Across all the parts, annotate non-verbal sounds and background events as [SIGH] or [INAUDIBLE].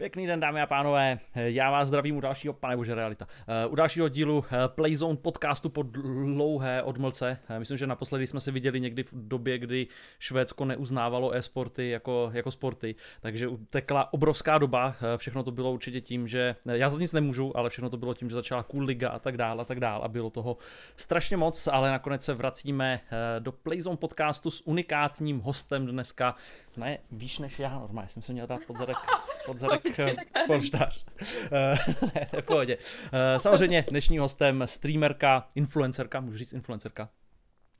Pěkný den, dámy a pánové. Já vás zdravím u dalšího, pane bože, realita. Eh, u dalšího dílu eh, Playzone podcastu po dlouhé odmlce. Eh, myslím, že naposledy jsme se viděli někdy v době, kdy Švédsko neuznávalo e-sporty jako, jako sporty, takže utekla obrovská doba. Všechno to bylo určitě tím, že já za nic nemůžu, ale všechno to bylo tím, že začala cool liga a tak dál a tak dál a bylo toho strašně moc, ale nakonec se vracíme do Playzone podcastu s unikátním hostem dneska. Ne, víš než já, normálně jsem se měl dát pod zadek, pod zadek polštář. Eh, [LAUGHS] to je v pohodě. Eh, samozřejmě dnešním hostem streamerka, influencerka, můžu říct influencerka,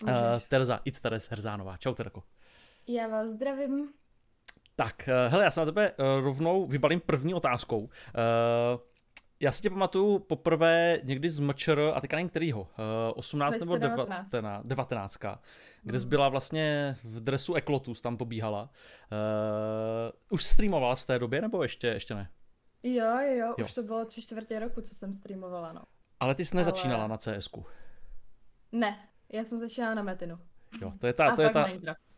uh, Terza Ictares Herzánová. Čau Terko. Já vás zdravím. Tak, hele, já se na tebe rovnou vybalím první otázkou. Já si tě pamatuju poprvé někdy z MČR, a teďka nevím kterýho, 18 nebo 19, 19 kde jsi hmm. byla vlastně v dresu Eklotus, tam pobíhala. Uh, už streamovala v té době, nebo ještě, ještě ne? Jo, jo, jo, jo, už to bylo tři čtvrtě roku, co jsem streamovala, no. Ale ty jsi nezačínala Ale... na cs Ne, já jsem začínala na Metinu. Jo, to je ta, to je ta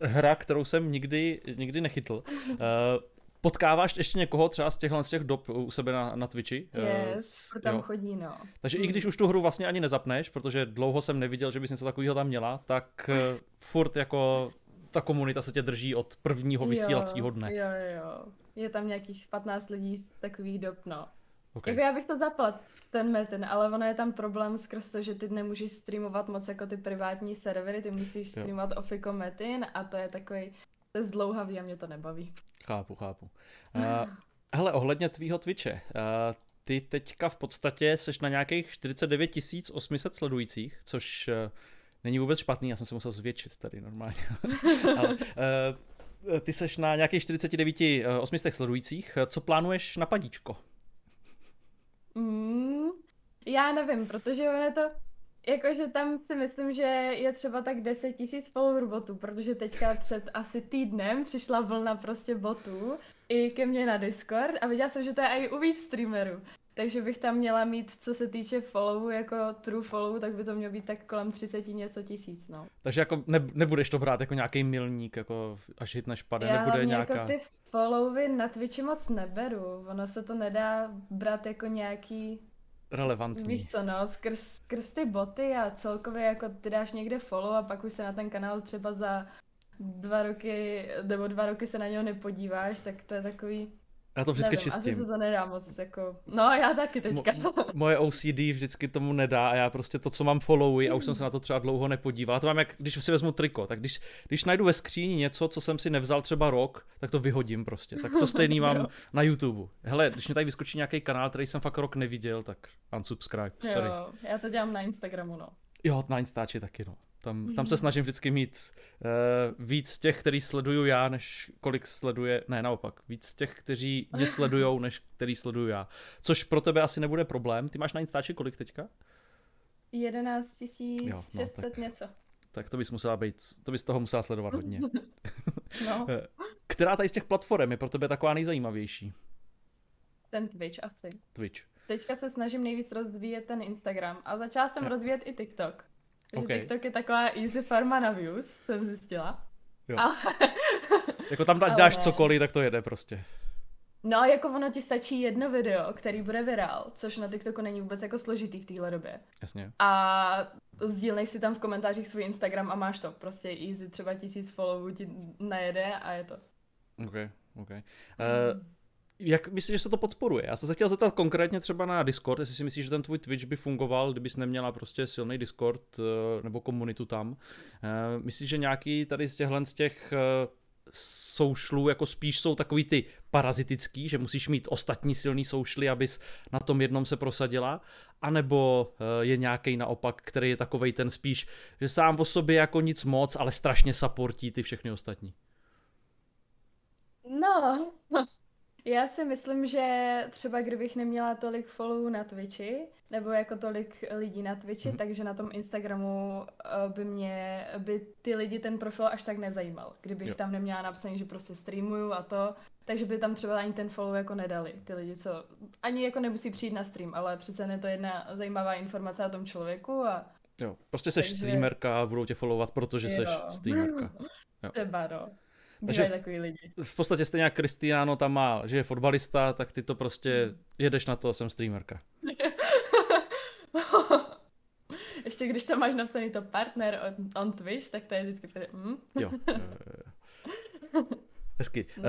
hra, kterou jsem nikdy, nikdy nechytl. Uh, [LAUGHS] Potkáváš ještě někoho třeba z těchhle z těch dob u sebe na, na Twitchi? Yes, uh, tam jo. chodí, no. Takže hmm. i když už tu hru vlastně ani nezapneš, protože dlouho jsem neviděl, že bys něco takového tam měla, tak uh, furt jako ta komunita se tě drží od prvního vysílacího dne. Jo, jo, je tam nějakých 15 lidí z takových dob, no. Okay. Jako já bych to zapla, ten metin, ale ono je tam problém skrz to, že ty nemůžeš streamovat moc jako ty privátní servery, ty musíš streamovat jo. Ofiko metin a to je takový, zdlouhavý a mě to nebaví. Chápu, chápu. Uh, hele, ohledně tvýho Twitche, uh, ty teďka v podstatě seš na nějakých 49 800 sledujících, což uh, není vůbec špatný, já jsem se musel zvětšit tady normálně. [LAUGHS] Ale, uh, ty seš na nějakých 49 800 sledujících, co plánuješ na padíčko? Mm, já nevím, protože ono je to Jakože tam si myslím, že je třeba tak 10 tisíc follower botů, protože teďka před asi týdnem přišla vlna prostě botů i ke mně na Discord a viděla jsem, že to je i u víc streamerů. Takže bych tam měla mít, co se týče followu, jako true follow, tak by to mělo být tak kolem 30 něco tisíc, no. Takže jako ne, nebudeš to brát jako nějaký milník, jako až hitneš pade, Já nebude nějaká... jako ty followy na Twitchi moc neberu, ono se to nedá brát jako nějaký relevantní. Víš co, no, skrz, skrz ty boty a celkově jako ty dáš někde follow a pak už se na ten kanál třeba za dva roky, nebo dva roky se na něho nepodíváš, tak to je takový já to vždycky Nevím, čistím. Asi se to nedá moc, jako... No, já taky teďka. Mo- moje OCD vždycky tomu nedá a já prostě to, co mám followuji a už jsem se na to třeba dlouho nepodíval. To mám jak, když si vezmu triko, tak když, když najdu ve skříni něco, co jsem si nevzal třeba rok, tak to vyhodím prostě. Tak to stejný [LAUGHS] mám na YouTube. Hele, když mi tady vyskočí nějaký kanál, který jsem fakt rok neviděl, tak unsubscribe, sorry. Jo, já to dělám na Instagramu, no. Jo, na Instači taky, no. Tam, tam se snažím vždycky mít uh, víc těch, který sleduju já, než kolik sleduje, ne naopak, víc těch, kteří mě [LAUGHS] sledujou, než který sleduju já. Což pro tebe asi nebude problém. Ty máš na Instači kolik teďka? 11 600 no, tak, něco. Tak to bys musela být, to bys toho musela sledovat hodně. [LAUGHS] no. Eh, která tady z těch platform je pro tebe taková nejzajímavější? Ten Twitch asi. Twitch. Teďka se snažím nejvíc rozvíjet ten Instagram a začala jsem je. rozvíjet i TikTok. Takže okay. TikTok je taková easy farma na views, jsem zjistila. Jo. A... [LAUGHS] jako tam dáš ne. cokoliv, tak to jede prostě. No, jako ono ti stačí jedno video, který bude virál, což na TikToku není vůbec jako složitý v téhle době. Jasně. A sdílnej si tam v komentářích svůj Instagram a máš to. Prostě easy, třeba tisíc followů ti najede a je to. Ok, ok. Uh, jak myslíš, že se to podporuje? Já jsem se chtěl zeptat konkrétně třeba na Discord, jestli si myslíš, že ten tvůj Twitch by fungoval, kdybys neměla prostě silný Discord eh, nebo komunitu tam. Eh, myslíš, že nějaký tady z těchhle z těch eh, socialů jako spíš jsou takový ty parazitický, že musíš mít ostatní silný socialy, abys na tom jednom se prosadila, anebo je nějaký naopak, který je takovej ten spíš, že sám o sobě jako nic moc, ale strašně supportí ty všechny ostatní. No, [LAUGHS] já si myslím, že třeba kdybych neměla tolik follow na Twitchi, nebo jako tolik lidí na Twitchi, mm-hmm. takže na tom Instagramu eh, by mě, by ty lidi ten profil až tak nezajímal. Kdybych jo. tam neměla napsaný, že prostě streamuju a to, takže by tam třeba ani ten follow jako nedali. Ty lidi, co ani jako nemusí přijít na stream, ale přece je to jedna zajímavá informace o tom člověku a Jo, prostě jsi takže... streamerka a budou tě followovat, protože jsi streamerka. Jo. Třeba, no. Bývají takový lidi. V podstatě stejně jak Cristiano tam má, že je fotbalista, tak ty to prostě Hmm. jedeš na to, jsem streamerka. [LAUGHS] Ještě když tam máš napsaný to partner on, on Twitch, tak to je vždycky mm. Jo. jo. [LAUGHS] Hezky. No. Uh,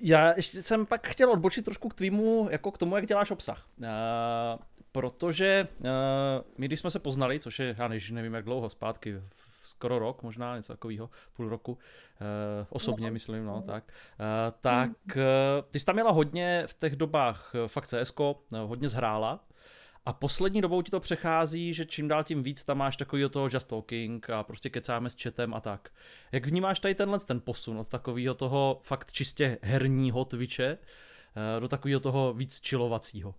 já ještě jsem pak chtěl odbočit trošku k tvýmu, jako k tomu, jak děláš obsah. Uh, protože uh, my, když jsme se poznali, což je, já než nevím jak dlouho, zpátky, skoro rok, možná něco takového, půl roku, uh, osobně no. myslím, no, tak, uh, tak uh, ty jsi tam měla hodně v těch dobách fakt uh, hodně zhrála, a poslední dobou ti to přechází, že čím dál tím víc tam máš takový toho just talking a prostě kecáme s chatem a tak. Jak vnímáš tady tenhle ten posun od takového toho fakt čistě herního Twitche do takového toho víc chillovacího?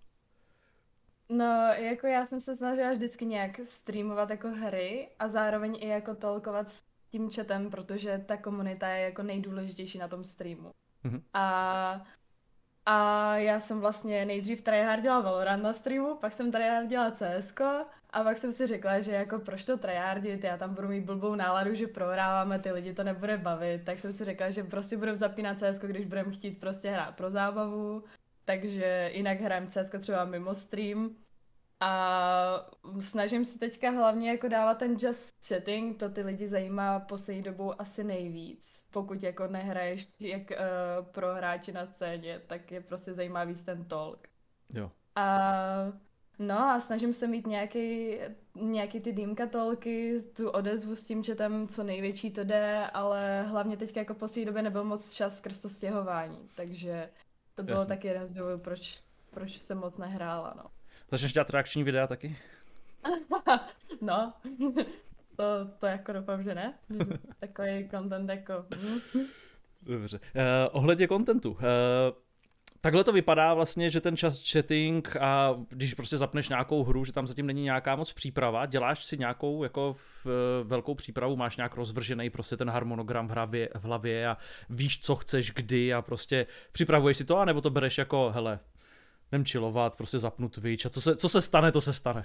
No, jako já jsem se snažila vždycky nějak streamovat jako hry a zároveň i jako tolkovat s tím chatem, protože ta komunita je jako nejdůležitější na tom streamu. Mhm. A a já jsem vlastně nejdřív tryhardila Valorant na streamu, pak jsem tryhardila CSK a pak jsem si řekla, že jako proč to tryhardit, já tam budu mít blbou náladu, že prohráváme, ty lidi to nebude bavit, tak jsem si řekla, že prostě budeme zapínat CSK, když budeme chtít prostě hrát pro zábavu, takže jinak hrám CSK třeba mimo stream a snažím se teďka hlavně jako dávat ten just chatting, to ty lidi zajímá poslední dobou asi nejvíc. Pokud jako nehraješ jak uh, pro hráči na scéně, tak je prostě zajímá víc ten talk. Jo. A no a snažím se mít nějaký, nějaký ty dýmka tolky, tu odezvu s tím chatem, co největší to jde, ale hlavně teďka jako poslední době nebyl moc čas skrz to stěhování, takže to bylo Jasně. taky jeden z důvodů, proč, proč jsem moc nehrála, no. Začneš dělat reakční videa taky? [LAUGHS] no, [LAUGHS] to, to jako doufám, že ne. [LAUGHS] Takový content jako... hm. Dobře. Uh, ohledně kontentu. Uh, takhle to vypadá vlastně, že ten čas chatting a když prostě zapneš nějakou hru, že tam zatím není nějaká moc příprava, děláš si nějakou jako v, velkou přípravu, máš nějak rozvržený prostě ten harmonogram v hlavě, v hlavě a víš, co chceš kdy a prostě připravuješ si to, anebo to bereš jako, hele, jdem chillovat, prostě zapnu Twitch a co se, co se stane, to se stane.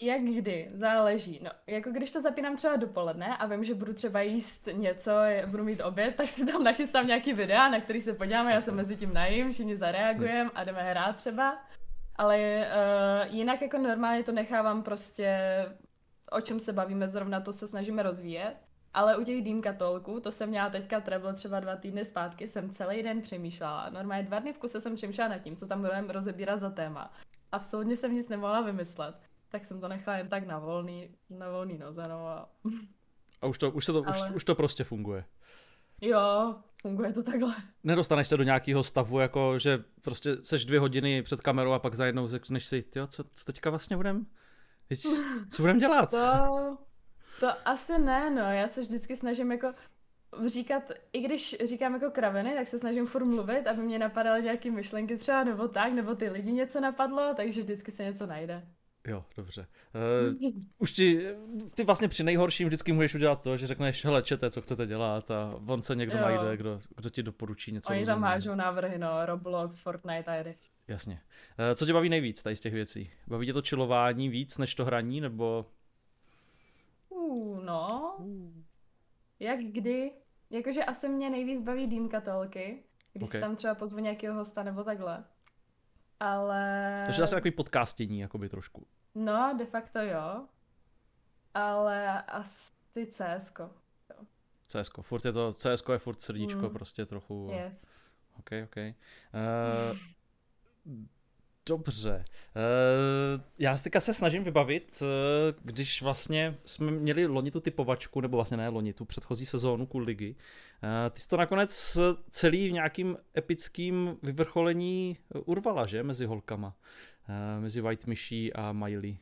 Jak kdy, záleží. No, jako když to zapínám třeba dopoledne a vím, že budu třeba jíst něco, budu mít oběd, tak si tam [LAUGHS] nachystám nějaký videa, na který se podíváme, já se mezi tím najím, všichni zareagujeme a jdeme hrát třeba. Ale uh, jinak jako normálně to nechávám prostě, o čem se bavíme, zrovna to se snažíme rozvíjet. Ale u těch dýmka tolků, to jsem měla teďka treble třeba dva týdny zpátky, jsem celý den přemýšlela. Normálně dva dny v kuse jsem přemýšlela nad tím, co tam budeme rozebírat za téma. Absolutně jsem nic nemohla vymyslet tak jsem to nechala jen tak na volný, na volný noze, no a... A už to, už, se to, Ale... už, už to prostě funguje. Jo, funguje to takhle. Nedostaneš se do nějakého stavu, jako že prostě seš dvě hodiny před kamerou a pak zajednou řekneš si, tyjo, co, co teďka vlastně budem? Teď, [LAUGHS] co budem dělat? To, to asi ne, no, já se vždycky snažím jako říkat, i když říkám jako kraviny, tak se snažím furt mluvit, aby mě napadaly nějaké myšlenky třeba, nebo tak, nebo ty lidi něco napadlo, takže vždycky se něco najde. Jo, dobře. Uh, už ti, ty vlastně při nejhorším vždycky můžeš udělat to, že řekneš, hele, čete, co chcete dělat a on se někdo jo. najde, kdo, kdo ti doporučí něco Oni tam hážou návrhy, no, Roblox, Fortnite a jedeš. Jasně. Uh, co tě baví nejvíc tady z těch věcí? Baví tě to čilování víc než to hraní, nebo? Uh, no. Jak kdy? Jakože asi mě nejvíc baví dýmka tolky, když okay. tam třeba pozvu nějakého hosta nebo takhle. Ale... Takže zase takový podcastění, jakoby trošku. No, de facto jo. Ale asi CSko. CSko, furt je to, CSko je furt srdíčko, mm. prostě trochu. Yes. Ok, ok. Uh, dobře. Uh, já teďka se snažím vybavit, uh, když vlastně jsme měli loni tu typovačku, nebo vlastně ne loni, tu předchozí sezónu Cool ligy. Uh, ty jsi to nakonec celý v nějakým epickým vyvrcholení urvala, že? Mezi holkama. Mezi White Myší a Miley.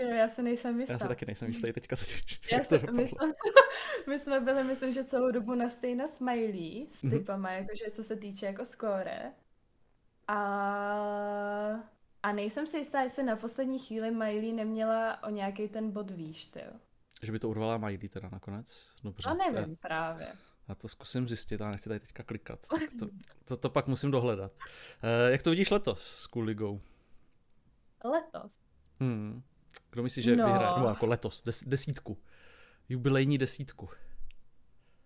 Jo, já se nejsem jistá. Já se taky nejsem jistý teďka. [LAUGHS] Teď, já se, my, jsme, [LAUGHS] my jsme byli, myslím, že celou dobu na stejno s Miley, s typama, mm-hmm. jakože co se týče jako skóre. A, a nejsem si jistá, jestli na poslední chvíli Miley neměla o nějaký ten bod výš, ty. Že by to urvala Miley teda nakonec? Dobře. A nevím já, právě. Já to zkusím zjistit, ale nechci tady teďka klikat. Tak to, to, to pak musím dohledat. Uh, jak to vidíš letos s Cool Ligou? Letos? Hmm. Kdo myslí, že no. vyhraje? No jako letos, des, desítku. Jubilejní desítku.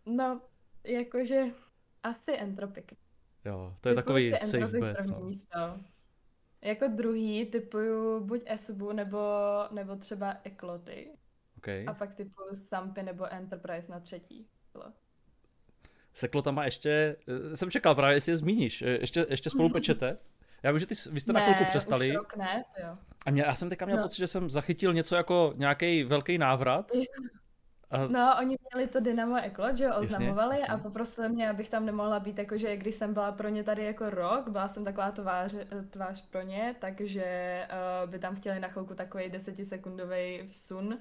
No, jakože asi Entropic. Jo, to je takový safe bet. No. Místo. Jako druhý typuju buď Esubu nebo, nebo třeba Ekloty. Okay. A pak typuju Sampy nebo Enterprise na třetí. Se Eklotama ještě, eh, jsem čekal právě, jestli je zmíníš. Eh, ještě, ještě spolu [LAUGHS] pečete? Já vím, že ty, vy jste ne, na chvilku přestali. Už rok ne, to jo. A mě, já jsem teďka měl no. pocit, že jsem zachytil něco jako nějaký velký návrat. [LAUGHS] A... No, oni měli to Dynamo Eklo, že jo, oznamovali jasně, jasně. a poprosili mě, abych tam nemohla být, jakože když jsem byla pro ně tady jako rok, byla jsem taková tvář, tvář pro ně, takže uh, by tam chtěli na chvilku takový desetisekundový vsun, uh,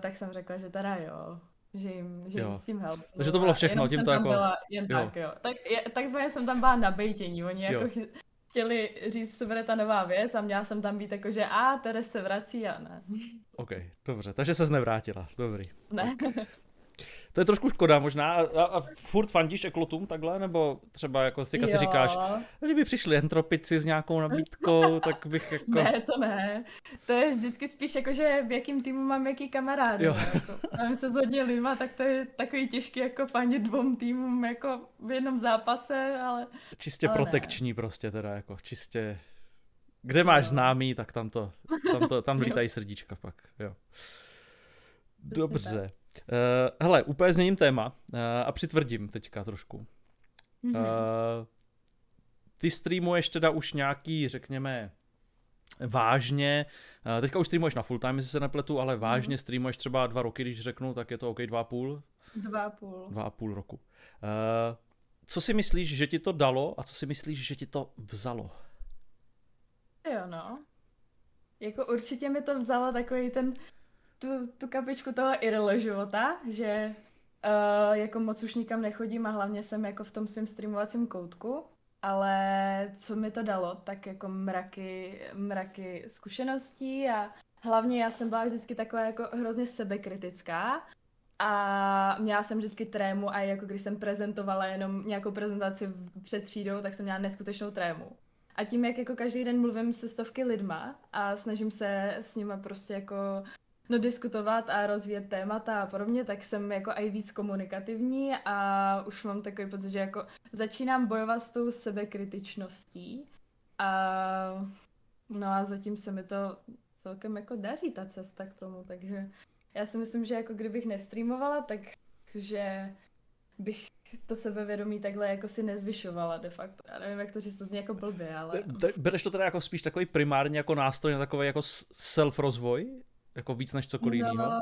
tak jsem řekla, že teda jo, že jim, že jim s tím help. Takže to bylo všechno, tím to jako... Byla, jen jo. tak, jo. Tak, je, takzvaně jsem tam byla na bejtění, oni jo. jako chtěli říct, co bude ta nová věc a měla jsem tam být jako, že a, Teres se vrací a ne. OK, dobře, takže se nevrátila, dobrý. Ne. To je trošku škoda možná. A, a furt fandíš eklotům takhle? Nebo třeba jako si si říkáš, kdyby přišli entropici s nějakou nabídkou, [LAUGHS] tak bych jako... Ne, to ne. To je vždycky spíš jako, že v jakým týmu mám jaký kamarád. Jo. Jako, mám se s hodně lidma, tak to je takový těžký jako fandit dvou týmům jako v jednom zápase, ale... Čistě ale protekční ne. prostě teda, jako čistě... Kde máš známý, tak tam to, tam, to, tam [LAUGHS] lítají srdíčka pak, jo. Dobře. Uh, hele, úplně změním téma uh, a přitvrdím teďka trošku. Mm-hmm. Uh, ty streamuješ teda už nějaký, řekněme, vážně, uh, teďka už streamuješ na full time, jestli se nepletu, ale vážně mm-hmm. streamuješ třeba dva roky, když řeknu, tak je to OK, dva a půl? Dva a půl. Dva a půl roku. Uh, co si myslíš, že ti to dalo a co si myslíš, že ti to vzalo? Jo, no. Jako určitě mi to vzalo takový ten tu, tu kapičku toho Irle života, že uh, jako moc už nikam nechodím a hlavně jsem jako v tom svém streamovacím koutku, ale co mi to dalo, tak jako mraky, mraky zkušeností a hlavně já jsem byla vždycky taková jako hrozně sebekritická a měla jsem vždycky trému a jako když jsem prezentovala jenom nějakou prezentaci před třídou, tak jsem měla neskutečnou trému. A tím, jak jako každý den mluvím se stovky lidma a snažím se s nimi prostě jako no, diskutovat a rozvíjet témata a podobně, tak jsem jako i víc komunikativní a už mám takový pocit, že jako začínám bojovat s tou sebekritičností a no a zatím se mi to celkem jako daří ta cesta k tomu, takže já si myslím, že jako kdybych nestreamovala, tak že bych to sebevědomí takhle jako si nezvyšovala de facto. Já nevím, jak to říct, to zní jako blbě, ale... Bereš to teda jako spíš takový primárně jako nástroj na takový jako self-rozvoj? Jako víc než cokoliv no, jiného?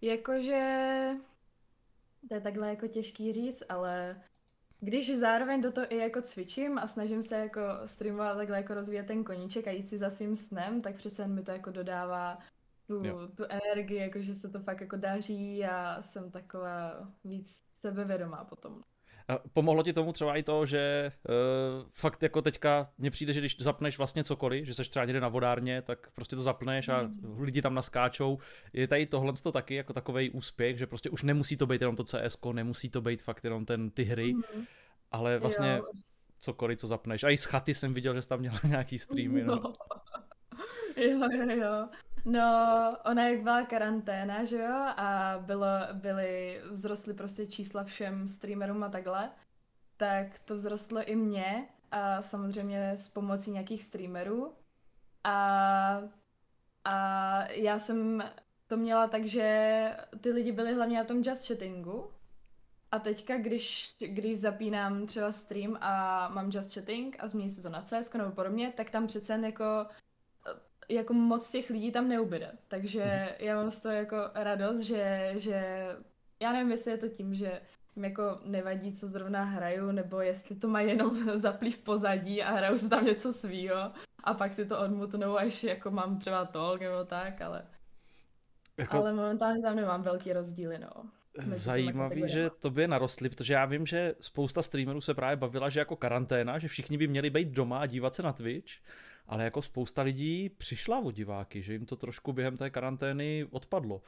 Jakože... To je takhle jako těžký říct, ale když zároveň do toho i jako cvičím a snažím se jako streamovat takhle jako rozvíjet ten koníček a jít si za svým snem, tak přece mi to jako dodává tu, tu energii, jakože se to fakt jako daří a jsem taková víc sebevědomá potom. Pomohlo ti tomu třeba i to, že uh, fakt jako teďka mně přijde, že když zapneš vlastně cokoliv, že seš třeba někde na vodárně, tak prostě to zapneš a mm. lidi tam naskáčou. Je tady tohle to taky jako takový úspěch, že prostě už nemusí to být jenom to CS, nemusí to být fakt jenom ten, ty hry, mm. ale vlastně jo. cokoliv, co zapneš. A i z chaty jsem viděl, že jsi tam měla [LAUGHS] nějaký streamy. No. no. Jo, jo, jo. No, ona jak byla karanténa, že jo, a bylo, byly, vzrostly prostě čísla všem streamerům a takhle, tak to vzrostlo i mně a samozřejmě s pomocí nějakých streamerů. A, a já jsem to měla tak, že ty lidi byli hlavně na tom just chattingu. A teďka, když, když zapínám třeba stream a mám just chatting a změní se to na CS nebo podobně, tak tam přece jako jako moc těch lidí tam neubyde. Takže mm. já mám z toho jako radost, že, že já nevím, jestli je to tím, že jim jako nevadí, co zrovna hraju, nebo jestli to mají jenom [LAUGHS] zaplý v pozadí a hraju si tam něco svýho a pak si to odmutnou, až jako mám třeba to nebo tak, ale... Jako... Ale momentálně tam nemám velký rozdíly, no. Zajímavý, že tobě narostly, protože já vím, že spousta streamerů se právě bavila, že jako karanténa, že všichni by měli být doma a dívat se na Twitch ale jako spousta lidí přišla o diváky, že jim to trošku během té karantény odpadlo.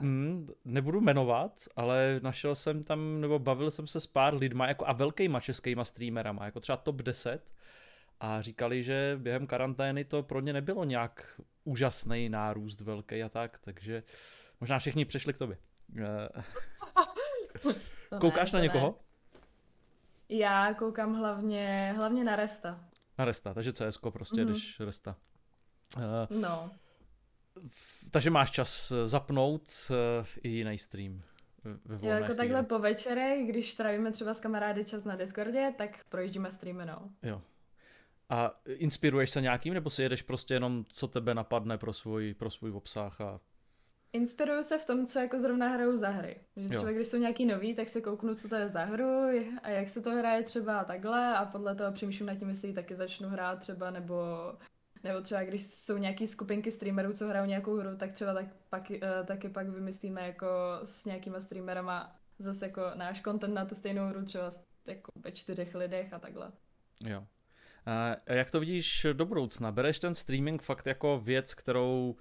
Mm, nebudu jmenovat, ale našel jsem tam, nebo bavil jsem se s pár lidma jako a velkýma českýma streamerama, jako třeba top 10 a říkali, že během karantény to pro ně nebylo nějak úžasný nárůst velký a tak, takže možná všichni přišli k tobě. [LAUGHS] To Koukáš ne, na někoho? Ne. Já koukám hlavně, hlavně na Resta. Na Resta, takže CS prostě, Mhm. když Resta. Uh, No. takže máš čas zapnout uh, i jiný stream. Ve ve Jo, jako chvíli. takhle po večerech, když trávíme třeba s kamarády čas na Discordě, tak projíždíme streamy, no. Jo. A inspiruješ se nějakým, nebo si jedeš prostě jenom, co tebe napadne pro svůj, pro svůj obsah a Inspiruju se v tom, co jako zrovna hraju za hry. Že Jo. třeba když jsou nějaký nový, tak se kouknu, co to je za hru a jak se to hraje třeba takhle a podle toho přemýšlím nad tím, jestli ji taky začnu hrát třeba, nebo, nebo třeba když jsou nějaký skupinky streamerů, co hrajou nějakou hru, tak třeba tak, pak, eh, taky pak vymyslíme jako s nějakýma streamerama zase jako náš content na tu stejnou hru třeba jako ve čtyřech lidech a takhle. Jo. A jak to vidíš do budoucna? Bereš ten streaming fakt jako věc, kterou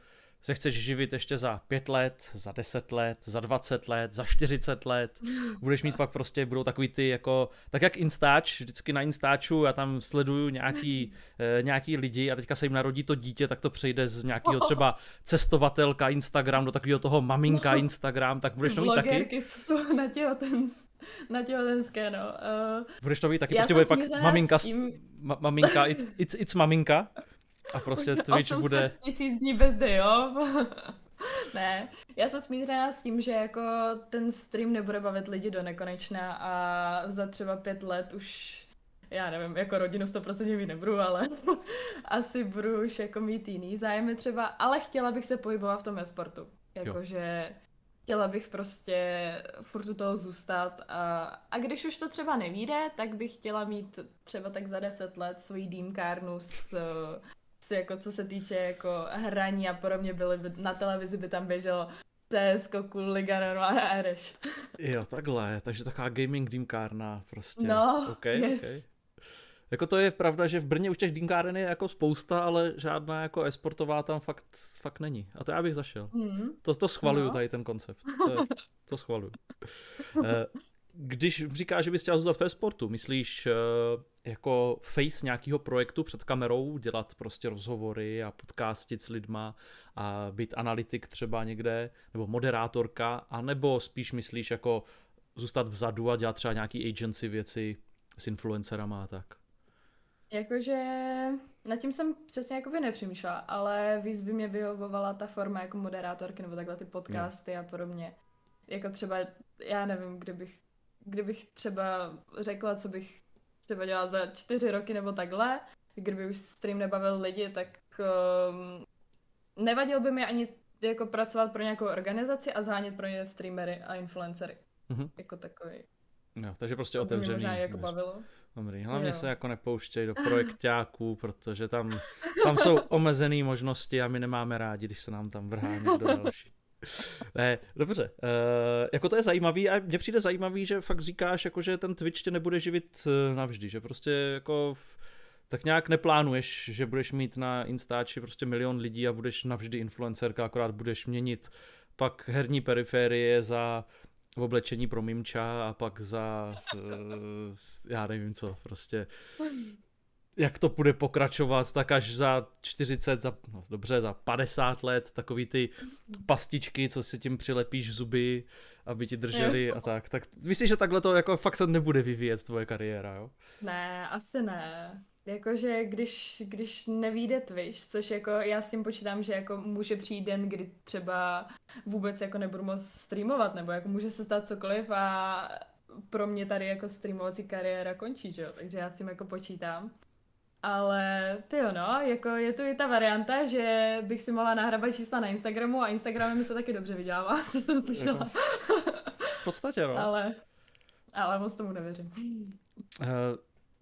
se chceš živit ještě za pět let, za deset let, za 20 let, za 40 let. Budeš mít pak prostě, budou takový ty jako, tak jak Instač, vždycky na Instaču já tam sleduju nějaký, eh, nějaký lidi a teďka se jim narodí to dítě, tak to přejde z nějakého třeba cestovatelka Instagram do takového toho maminka Instagram, tak budeš to mít taky? Co jsou na na těhotenské, no. Uh, Budeš to mít taky, prostě bude pak maminka, tím- ma, maminka, it's, it's, it's maminka. [LAUGHS] A prostě Twitch 800 bude, tisíc dní bez day, jo? [LAUGHS] ne, já jsem smířená s tím, že jako ten stream nebude bavit lidi do nekonečna a za třeba pět let už já nevím, jako rodinu 100% mít nebudu, ale [LAUGHS] asi budu už jako mít jiný zájmy třeba, ale chtěla bych se pohybovat v tom e-sportu. Jakože chtěla bych prostě furt u toho zůstat a, a když už to třeba nevíde, tak bych chtěla mít třeba tak za 10 let svoji dýmkárnu s jako co se týče jako hraní a podobně, byly by, na televizi by tam běželo CS, Cool, Liga a jdeš. [LAUGHS] jo takhle, takže taková gaming dreamkárna prostě. No, okay, yes. okay. Jako to je pravda, že v Brně už těch dreamkáren je jako spousta, ale žádná jako esportová tam fakt, fakt není. A to já bych zašel. Hmm. To, to schvaluju No. tady ten koncept. To, je, to schvaluju. [LAUGHS] Když říkáš, že bys chtěl zůstat ve sportu, myslíš eh, jako face nějakého projektu před kamerou, dělat prostě rozhovory a podcastit s lidma a být analytik třeba někde, nebo moderátorka, anebo spíš myslíš jako zůstat vzadu a dělat třeba nějaký agency věci s influencerama a tak? Jakože nad tím jsem přesně jakoby nepřemýšlela, ale víc by mě vyhovovala ta forma jako moderátorky nebo takhle ty podcasty a podobně. Jako třeba, já nevím, kdybych, kdybych třeba řekla, co bych třeba dělala za čtyři roky nebo takhle, kdyby už stream nebavil lidi, tak um, nevadil by mi ani jako pracovat pro nějakou organizaci a zánět pro ně streamery a influencery. Mhm. Jako takový. Jo, takže prostě by mě otevřený. možná jako bavilo. Dobrý, hlavně Jo. se jako nepouštěj do projektáků, protože tam, tam jsou [LAUGHS] omezené možnosti a my nemáme rádi, když se nám tam vrhá někdo [LAUGHS] další. Ne, dobře, uh, jako to je zajímavý a mně přijde zajímavý, že fakt říkáš, jako, že ten Twitch tě nebude živit uh, navždy, že prostě jako v, tak nějak neplánuješ, že budeš mít na Instači prostě milion lidí a budeš navždy influencerka, akorát budeš měnit pak herní periférie za oblečení pro mimča a pak za, uh, já nevím co, prostě jak to bude pokračovat, tak až za 40, za, no dobře, za 50 let, takový ty pastičky, co si tím přilepíš zuby, aby ti drželi a tak. Tak myslíš, že takhle to jako fakt se nebude vyvíjet tvoje kariéra, jo? Ne, asi ne. Jakože když, když nevíde Twitch, což jako já s tím počítám, že jako může přijít den, kdy třeba vůbec jako nebudu moc streamovat, nebo jako může se stát cokoliv a pro mě tady jako streamovací kariéra končí, že jo, takže já s tím jako počítám. Ale ty jo, no, jako je tu i ta varianta, že bych si mohla nahrabat čísla na Instagramu a Instagram mi se taky dobře vydělává, [LAUGHS] to jsem slyšela. V podstatě, no. ale, ale moc tomu nevěřím. Uh,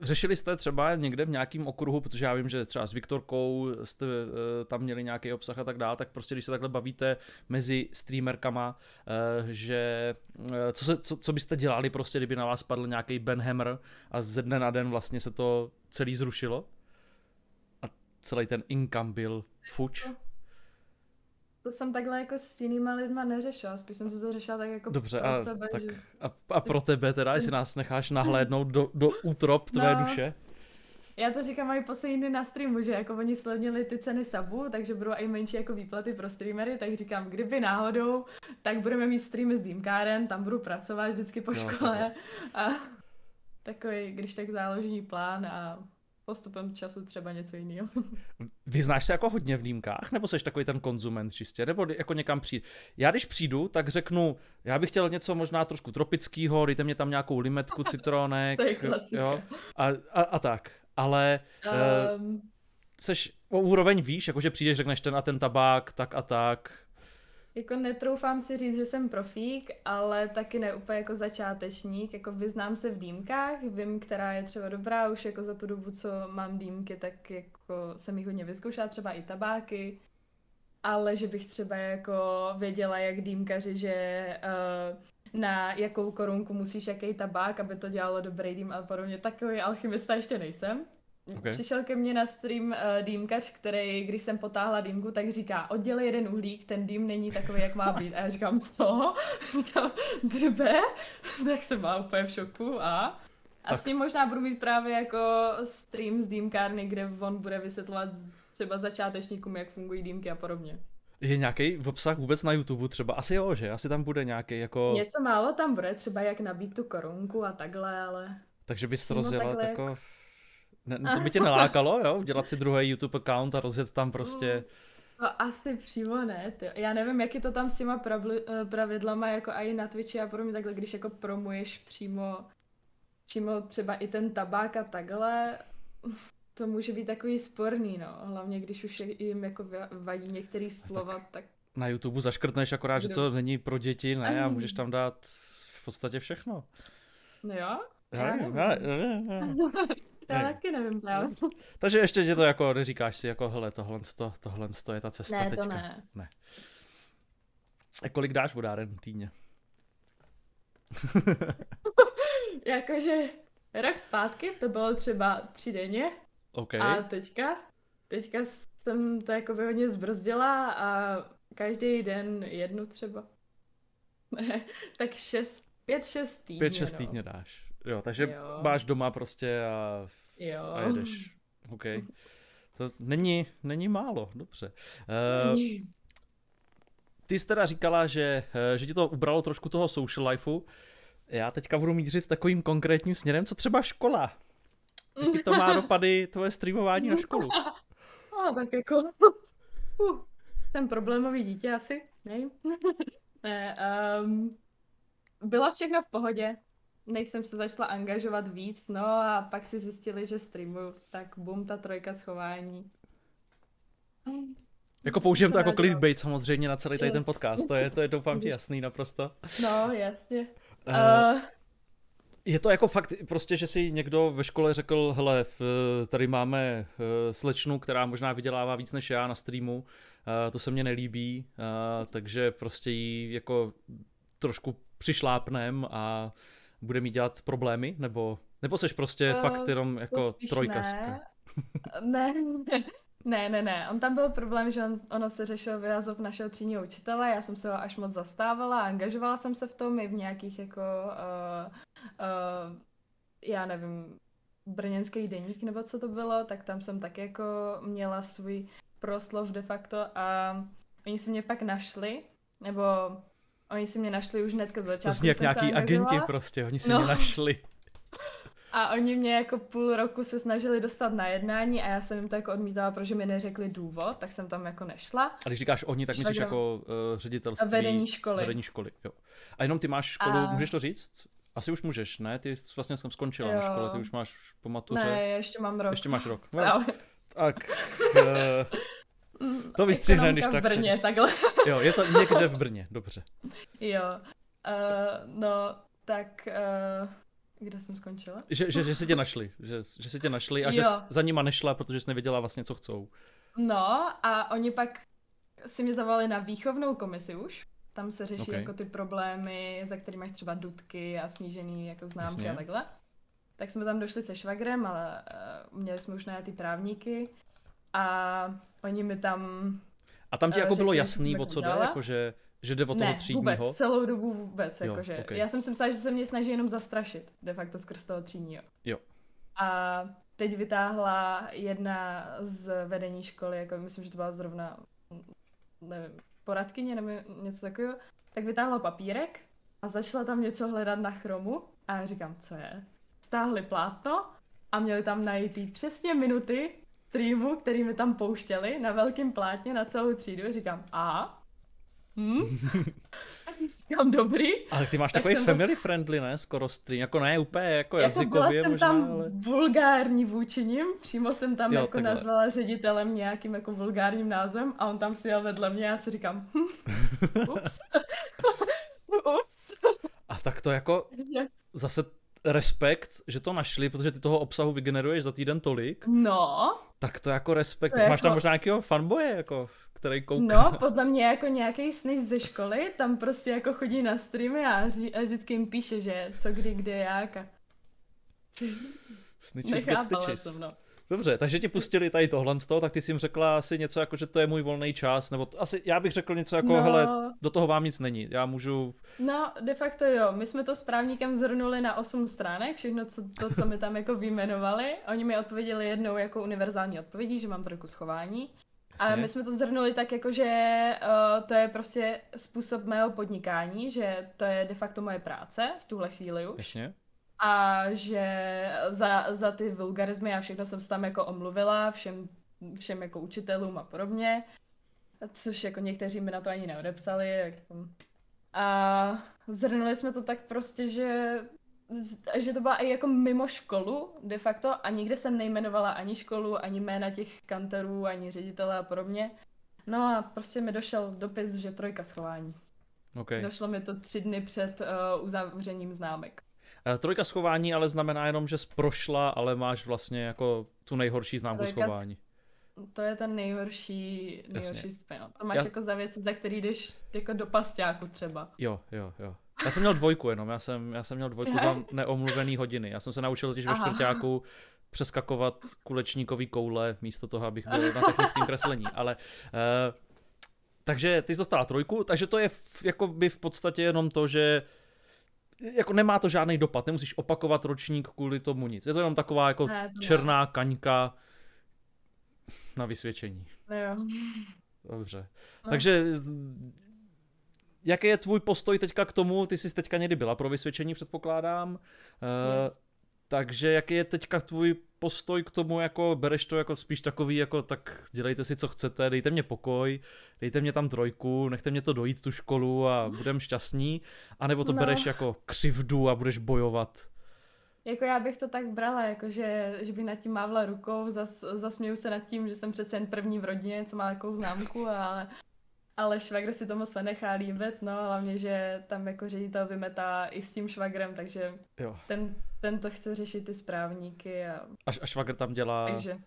Řešili jste třeba někde v nějakém okruhu, protože já vím, že třeba s Viktorkou jste uh, tam měli nějaký obsah a tak dále, tak prostě když se takhle bavíte mezi streamerkama, uh, že co, se, co, co byste dělali prostě, kdyby na vás padl nějaký Ben Hammer a ze dne na den vlastně se to celý zrušilo celý ten income byl fuč. To jsem takhle jako s jinýma lidma neřešila, spíš jsem si to řešila tak jako Dobře, pro a, sebe, tak, že... a, a pro tebe teda, jestli nás necháš nahlédnout do, do útrop tvé No. duše? já to říkám i poslední dny na streamu, že jako oni slednili ty ceny sabu, takže budou i menší jako výplaty pro streamery, tak říkám, kdyby náhodou, tak budeme mít streamy s Dýmkáren, tam budu pracovat vždycky po škole a takový, když tak záložní plán a postupem času třeba něco jiného. Vyznáš se jako hodně v dýmkách, nebo jsi takový ten konzument čistě, nebo jako někam přijít? Já když přijdu, tak řeknu, já bych chtěl něco možná trošku tropického, dejte mě tam nějakou limetku, citronek, [LAUGHS] to je jo, a, a, a tak. Ale um... uh, seš o úroveň víš, jakože přijdeš, řekneš ten a ten tabák, tak a tak, jako netroufám si říct, že jsem profík, ale taky ne úplně jako začátečník. Jako vyznám se v dýmkách, vím, která je třeba dobrá, už jako za tu dobu, co mám dýmky, tak jako jsem jich hodně vyzkoušela, třeba i tabáky. Ale že bych třeba jako věděla, jak dýmkaři, že uh, na jakou korunku musíš jaký tabák, aby to dělalo dobrý dým a podobně. Takový alchymista ještě nejsem. Okay. Přišel ke mně na stream uh, dýmkač, který, když jsem potáhla dýmku, tak říká, oddělej jeden uhlík, ten dým není takový, jak má být. A já říkám, co? [LAUGHS] Říkám, drbe? [LAUGHS] tak jsem má úplně v šoku a... A tak. s ním možná budu mít právě jako stream z dýmkárny, kde on bude vysvětlovat třeba začátečníkům, jak fungují dýmky a podobně. Je nějaký v obsah vůbec na YouTube třeba? Asi jo, že? Asi tam bude nějaký jako... Něco málo tam bude, třeba jak nabít tu korunku a takhle, ale... Takže bys rozjela jako... Ne, to by tě nelákalo, jo? Udělat si druhý YouTube account a rozjet tam prostě... No, asi přímo ne, ty. Já nevím, jak je to tam s těma eh, pravidlama, jako i na Twitchi a podobně, takhle, když jako promuješ přímo, přímo třeba i ten tabák a takhle, to může být takový sporný, no. Hlavně, když už jim jako vadí některé slova, tak... tak... Na YouTube zaškrtneš akorát, Kdo? že to není pro děti, ne? A můžeš tam dát v podstatě všechno. No jo? Já, já, já, já, já, [LAUGHS] já. Já ne. taky nevím právě. Takže ještě ti to jako neříkáš si, jako hele, tohle, to, tohle je ta cesta ne, teďka. To ne. ne. A kolik dáš vodáren týdně? [LAUGHS] Jakože rok zpátky to bylo třeba tři denně. Okay. A teďka, teďka jsem to jako hodně zbrzdila a každý den jednu třeba. [LAUGHS] tak šest, pět, šest týdně. Pět, šest no. týdně dáš. Jo, takže jo. máš doma prostě a, jo. a jedeš. OK. To není, není málo, dobře. Uh, ty jsi teda říkala, že, eh, že ti to ubralo trošku toho social lifeu. Já teďka budu mířit takovým konkrétním směrem, co třeba škola. Jaký to má dopady tvoje streamování na školu? [LAUGHS] A tak jako... Uh, jsem problémový dítě asi, [LAUGHS] ne? ne um, bylo všechno v pohodě než jsem se začala angažovat víc, no a pak si zjistili, že streamuju, tak bum, ta trojka schování. Jako použijem to jako clickbait samozřejmě na celý tady ten podcast, to je, to je doufám ti jasný naprosto. No, jasně. Uh, je to jako fakt prostě, že si někdo ve škole řekl, hele, tady máme eh, slečnu, která možná vydělává víc než já na streamu, to se mně nelíbí, takže prostě jí jako trošku přišlápnem a bude mi dělat problémy, nebo, nebo seš prostě uh, fakt jenom jako trojkařka? Ne. [LAUGHS] ne, ne, ne, ne. On tam byl problém, že on, ono se řešil vyhazov našeho třídního učitele, já jsem se ho až moc zastávala, angažovala jsem se v tom i v nějakých jako, uh, uh, já nevím, brněnský deník nebo co to bylo, tak tam jsem tak jako měla svůj proslov de facto a oni si mě pak našli, nebo Oni si mě našli už hnedka z začátku. To zní jak nějaký agenti prostě, oni si no. mě našli. A oni mě jako půl roku se snažili dostat na jednání a já jsem jim to jako odmítala, protože mi neřekli důvod, tak jsem tam jako nešla. A když říkáš oni, tak myslíš jako uh, ředitelství? Vedení školy. Vedení školy, jo. A jenom ty máš školu, a... můžeš to říct? Asi už můžeš, ne? Ty vlastně jsem skončila jo. na škole, ty už máš po matuře. Ne, ještě mám rok. Ještě máš rok. [LAUGHS] No, tak, uh, To vystřihne, když tak. v Brně, si... takhle. [LAUGHS] Jo, je to někde v Brně, dobře. Jo, uh, no, tak... Uh, kde jsem skončila? Že, že, že si tě našli, že, že si tě našli a jo. že za nima nešla, protože jsi nevěděla vlastně, co chcou. No a oni pak si mě zavolali na výchovnou komisi už. Tam se řeší okay. jako ty problémy, za který máš třeba dudky a snížený jako známky Jasně. a takhle. Tak jsme tam došli se švagrem, ale uh, měli jsme už na ty právníky a oni mi tam... A tam ti jako bylo jasný, o co jde, jakože že jde o toho ne, třídního? vůbec, celou dobu vůbec, jo, jakože. Okay. Já jsem si myslela, že se mě snaží jenom zastrašit, de facto skrz toho třídního. Jo. A teď vytáhla jedna z vedení školy, jako myslím, že to byla zrovna, nevím, poradkyně nebo něco takového, tak vytáhla papírek a začala tam něco hledat na chromu a já říkám, co je? Stáhli plátno a měli tam najít přesně minuty streamu, který mi tam pouštěli na velkém plátně na celou třídu. Říkám, a Hm? [LAUGHS] Říkám, dobrý. Ale ty máš tak takový family to... friendly, ne? Skoro stream. Jako ne úplně jako, jako jazykově byla možná, jsem tam ale... vulgární vůči ním. Přímo jsem tam jo, jako takhle. nazvala ředitelem nějakým jako vulgárním názvem a on tam si jel vedle mě a já si říkám, hm, [LAUGHS] ups. [LAUGHS] ups. A tak to jako zase respekt, že to našli, protože ty toho obsahu vygeneruješ za týden tolik. No. Tak to jako respekt. To Máš jako... tam možná nějakého fanboje, jako, který kouká. No, podle mě jako nějaký sniž ze školy, tam prostě jako chodí na streamy a, a vždycky jim píše, že co kdy, kde, jak. A... Snitches get stitches. No. Dobře, takže ti pustili tady tohle z toho, tak ty jsi jim řekla asi něco jako, že to je můj volný čas, nebo to, asi já bych řekl něco jako, no, hele, do toho vám nic není, já můžu... No, de facto jo, my jsme to s právníkem zhrnuli na 8 stránek, všechno co, to, co mi tam jako vyjmenovali, oni mi odpověděli jednou jako univerzální odpovědí, že mám trochu schování, Jasně. A my jsme to zhrnuli tak jako, že uh, to je prostě způsob mého podnikání, že to je de facto moje práce v tuhle chvíli už. Jasně a že za, za ty vulgarizmy a všechno jsem se tam jako omluvila všem, všem jako učitelům a podobně, což jako někteří mi na to ani neodepsali. Jako. A zhrnuli jsme to tak prostě, že že to byla i jako mimo školu de facto a nikde jsem nejmenovala ani školu, ani jména těch kantorů, ani ředitele a podobně. No a prostě mi došel dopis, že trojka schování. Okay. Došlo mi to tři dny před uh, uzavřením známek. Eh, trojka schování ale znamená jenom, že jsi prošla, ale máš vlastně jako tu nejhorší známku Trojka schování. To je ten nejhorší, nejhorší spin. To máš Já... jako za věci, za který jdeš jako do pasťáku třeba. Jo, jo, jo. Já jsem měl dvojku jenom, já jsem, já jsem měl dvojku za neomluvený hodiny. Já jsem se naučil totiž ve čtvrtáku přeskakovat kulečníkový koule místo toho, abych byl na technickém kreslení, ale uh, takže ty jsi dostala trojku, takže to je v, jako by v podstatě jenom to, že jako nemá to žádný dopad, nemusíš opakovat ročník kvůli tomu nic. Je to jenom taková jako ne, černá kaňka na vysvědčení. No jo. Dobře. No. Takže jaký je tvůj postoj teďka k tomu? Ty jsi teďka někdy byla pro vysvědčení, předpokládám. Eh, yes. Takže jaký je teďka tvůj postoj k tomu, jako bereš to jako spíš takový, jako tak dělejte si, co chcete, dejte mě pokoj, dejte mě tam trojku, nechte mě to dojít tu školu a budem šťastní, anebo to no. bereš jako křivdu a budeš bojovat? Jako já bych to tak brala, jako že, že by nad tím mávla rukou, zas, zasměju se nad tím, že jsem přece jen první v rodině, co má takovou známku, ale, ale švagr si to moc nechá líbit, no hlavně, že tam jako ředitel vymetá i s tím švagrem, takže jo. ten ten to chce řešit ty správníky. A, a, a švagr tam dělá... Takže...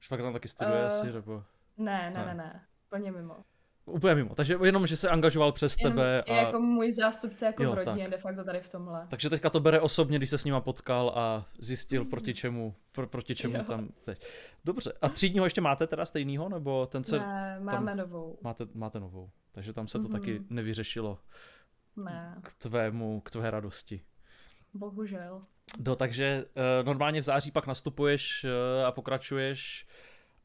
Švagr tam taky studuje uh, asi, nebo... Ne, ne, ne, ne, plně mimo. Úplně mimo, takže jenom, že se angažoval přes Jen, tebe. A... jako můj zástupce jako jo, v rodině, tak. de facto tady v tomhle. Takže teďka to bere osobně, když se s nima potkal a zjistil, proti čemu, pro, proti čemu jo. tam teď. Dobře, a třídního ještě máte teda stejnýho, nebo ten se... Ne, máme tam... novou. Máte, máte novou, takže tam se to mm-hmm. taky nevyřešilo. Ne. K tvému, k tvé radosti. Bohužel. No, takže uh, normálně v září pak nastupuješ uh, a pokračuješ,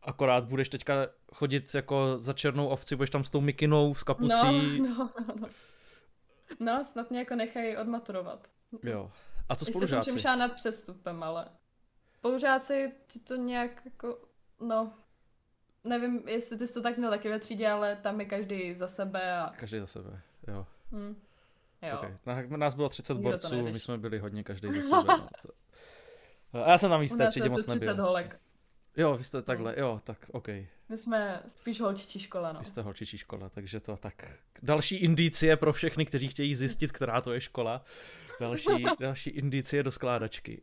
akorát budeš teďka chodit jako za černou ovci, budeš tam s tou mikinou, s kapucí. No, [LAUGHS] no, no. No, snad mě jako nechají odmaturovat. Jo. A co spolužáci? Ještě jsem nad přestupem, ale spolužáci ti to nějak jako, no, nevím, jestli ty jsi to tak měl taky ve třídě, ale tam je každý za sebe a... Každý za sebe, jo. Hmm. Jo. Okay. Nás bylo 30 Nikdo borců, my jsme byli hodně každý za [LAUGHS] sebe. No. A já jsem tam jisté třídě moc nebyl. 30 holek. Jo, vy jste takhle, jo, tak OK. My jsme spíš holčičí škola, no. Vy jste holčičí škola, takže to tak. Další indicie pro všechny, kteří chtějí zjistit, která to je škola. Další, [LAUGHS] další indicie do skládačky.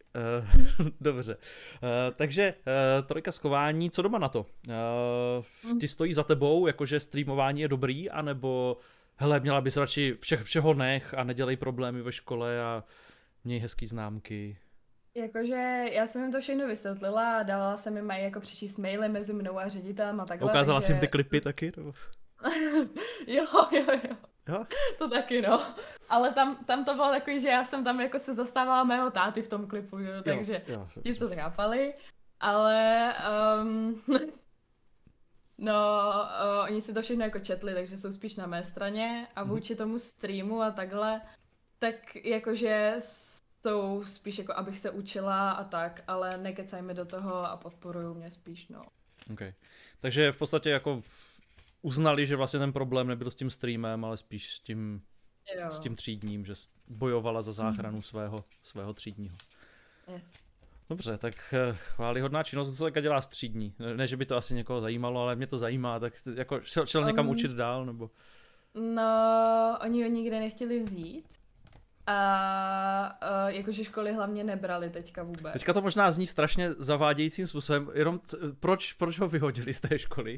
Uh, [LAUGHS] dobře. Uh, takže uh, trojka schování, co doma na to? Uh, ty stojí za tebou, jakože streamování je dobrý, anebo hele, měla bys radši vše, všeho nech a nedělej problémy ve škole a měj hezký známky. Jakože já jsem jim to všechno vysvětlila a dávala jsem jim jako přečíst maily mezi mnou a ředitelem a takhle. Ukázala takže... jsi jim ty klipy taky? [LAUGHS] jo, jo, jo. Jo? To taky, no. Ale tam, tam to bylo takový, že já jsem tam jako se zastávala mého táty v tom klipu, jo, takže jo, jo, ti to chápali. Ale um, [LAUGHS] no, uh, oni si to všechno jako četli, takže jsou spíš na mé straně a Mhm. vůči tomu streamu a takhle, tak jakože jsou spíš jako, abych se učila a tak, ale nekecaj mi do toho a podporují mě spíš, no. Okay. Takže v podstatě jako uznali, že vlastně ten problém nebyl s tím streamem, ale spíš s tím, Jo. s tím třídním, že bojovala za záchranu svého, svého třídního. Yes. Dobře, tak eh, chválihodná činnost, co teďka dělá střídní. Ne, ne, že by to asi někoho zajímalo, ale mě to zajímá, tak jste jako šel, šel někam Um, učit dál, nebo... No, oni ho nikde nechtěli vzít. A uh, jakože školy hlavně nebrali teďka vůbec. Teďka to možná zní strašně zavádějícím způsobem, jenom c- proč, proč ho vyhodili z té školy?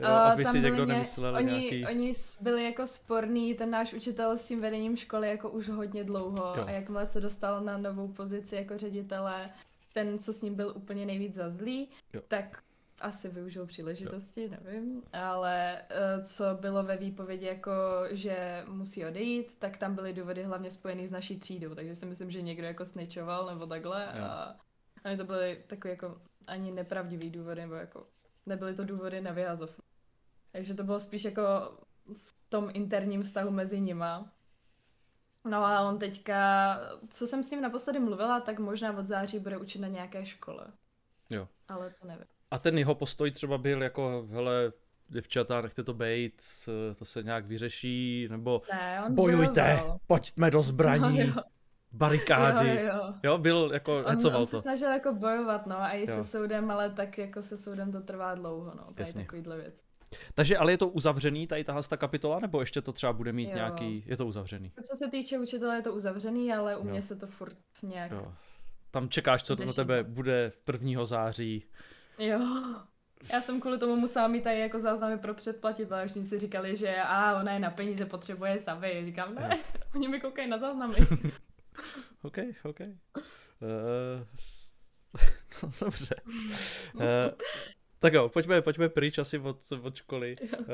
Jo, A aby si někdo ně- nemyslel oni, nějaký... Oni byli jako sporný, ten náš učitel s tím vedením školy jako už hodně dlouho Jo. a jakmile se dostal na novou pozici jako ředitele, ten, co s ním byl úplně nejvíc za zlý, Jo. tak asi využil příležitosti, nevím, ale eh, co bylo ve výpovědi jako, že musí odejít, tak tam byly důvody hlavně spojený s naší třídou, takže si myslím, že někdo jako snitchoval nebo takhle Jo. a, a to byly takové jako ani nepravdivý důvody, nebo jako nebyly to důvody na vyhazov. Takže to bylo spíš jako v tom interním vztahu mezi nima. No a on teďka, co jsem s ním naposledy mluvila, tak možná od září bude učit na nějaké škole. Jo. Ale to nevím. A ten jeho postoj třeba byl jako, hele, děvčata, nechte to bejt, to se nějak vyřeší, nebo Ne, bojujte, bojoval. pojďme do zbraní, No, jo. barikády. Jo, jo, jo. Byl jako, On, hecoval on se to. snažil jako bojovat, no, a i Jo. se soudem, ale tak jako se soudem to trvá dlouho, no, tady Jasně. takovýhle věc. Takže ale je to uzavřený tady tahle ta kapitola, nebo ještě to třeba bude mít Jo. nějaký, je to uzavřený. Co se týče učitele, je to uzavřený, ale u Jo. mě se to furt nějak... Jo. Tam čekáš, co to Řešíme. tebe bude v 1. září. Jo. Já jsem kvůli tomu musela mít tady jako záznamy pro předplatit, ale všichni si říkali, že a ona je na peníze, potřebuje sami. Říkám, ne, oni mi koukají na záznamy. [LAUGHS] OK, OK. Uh, [LAUGHS] no, dobře. Uh, tak jo, pojďme, pojďme pryč asi od, od školy. Uh,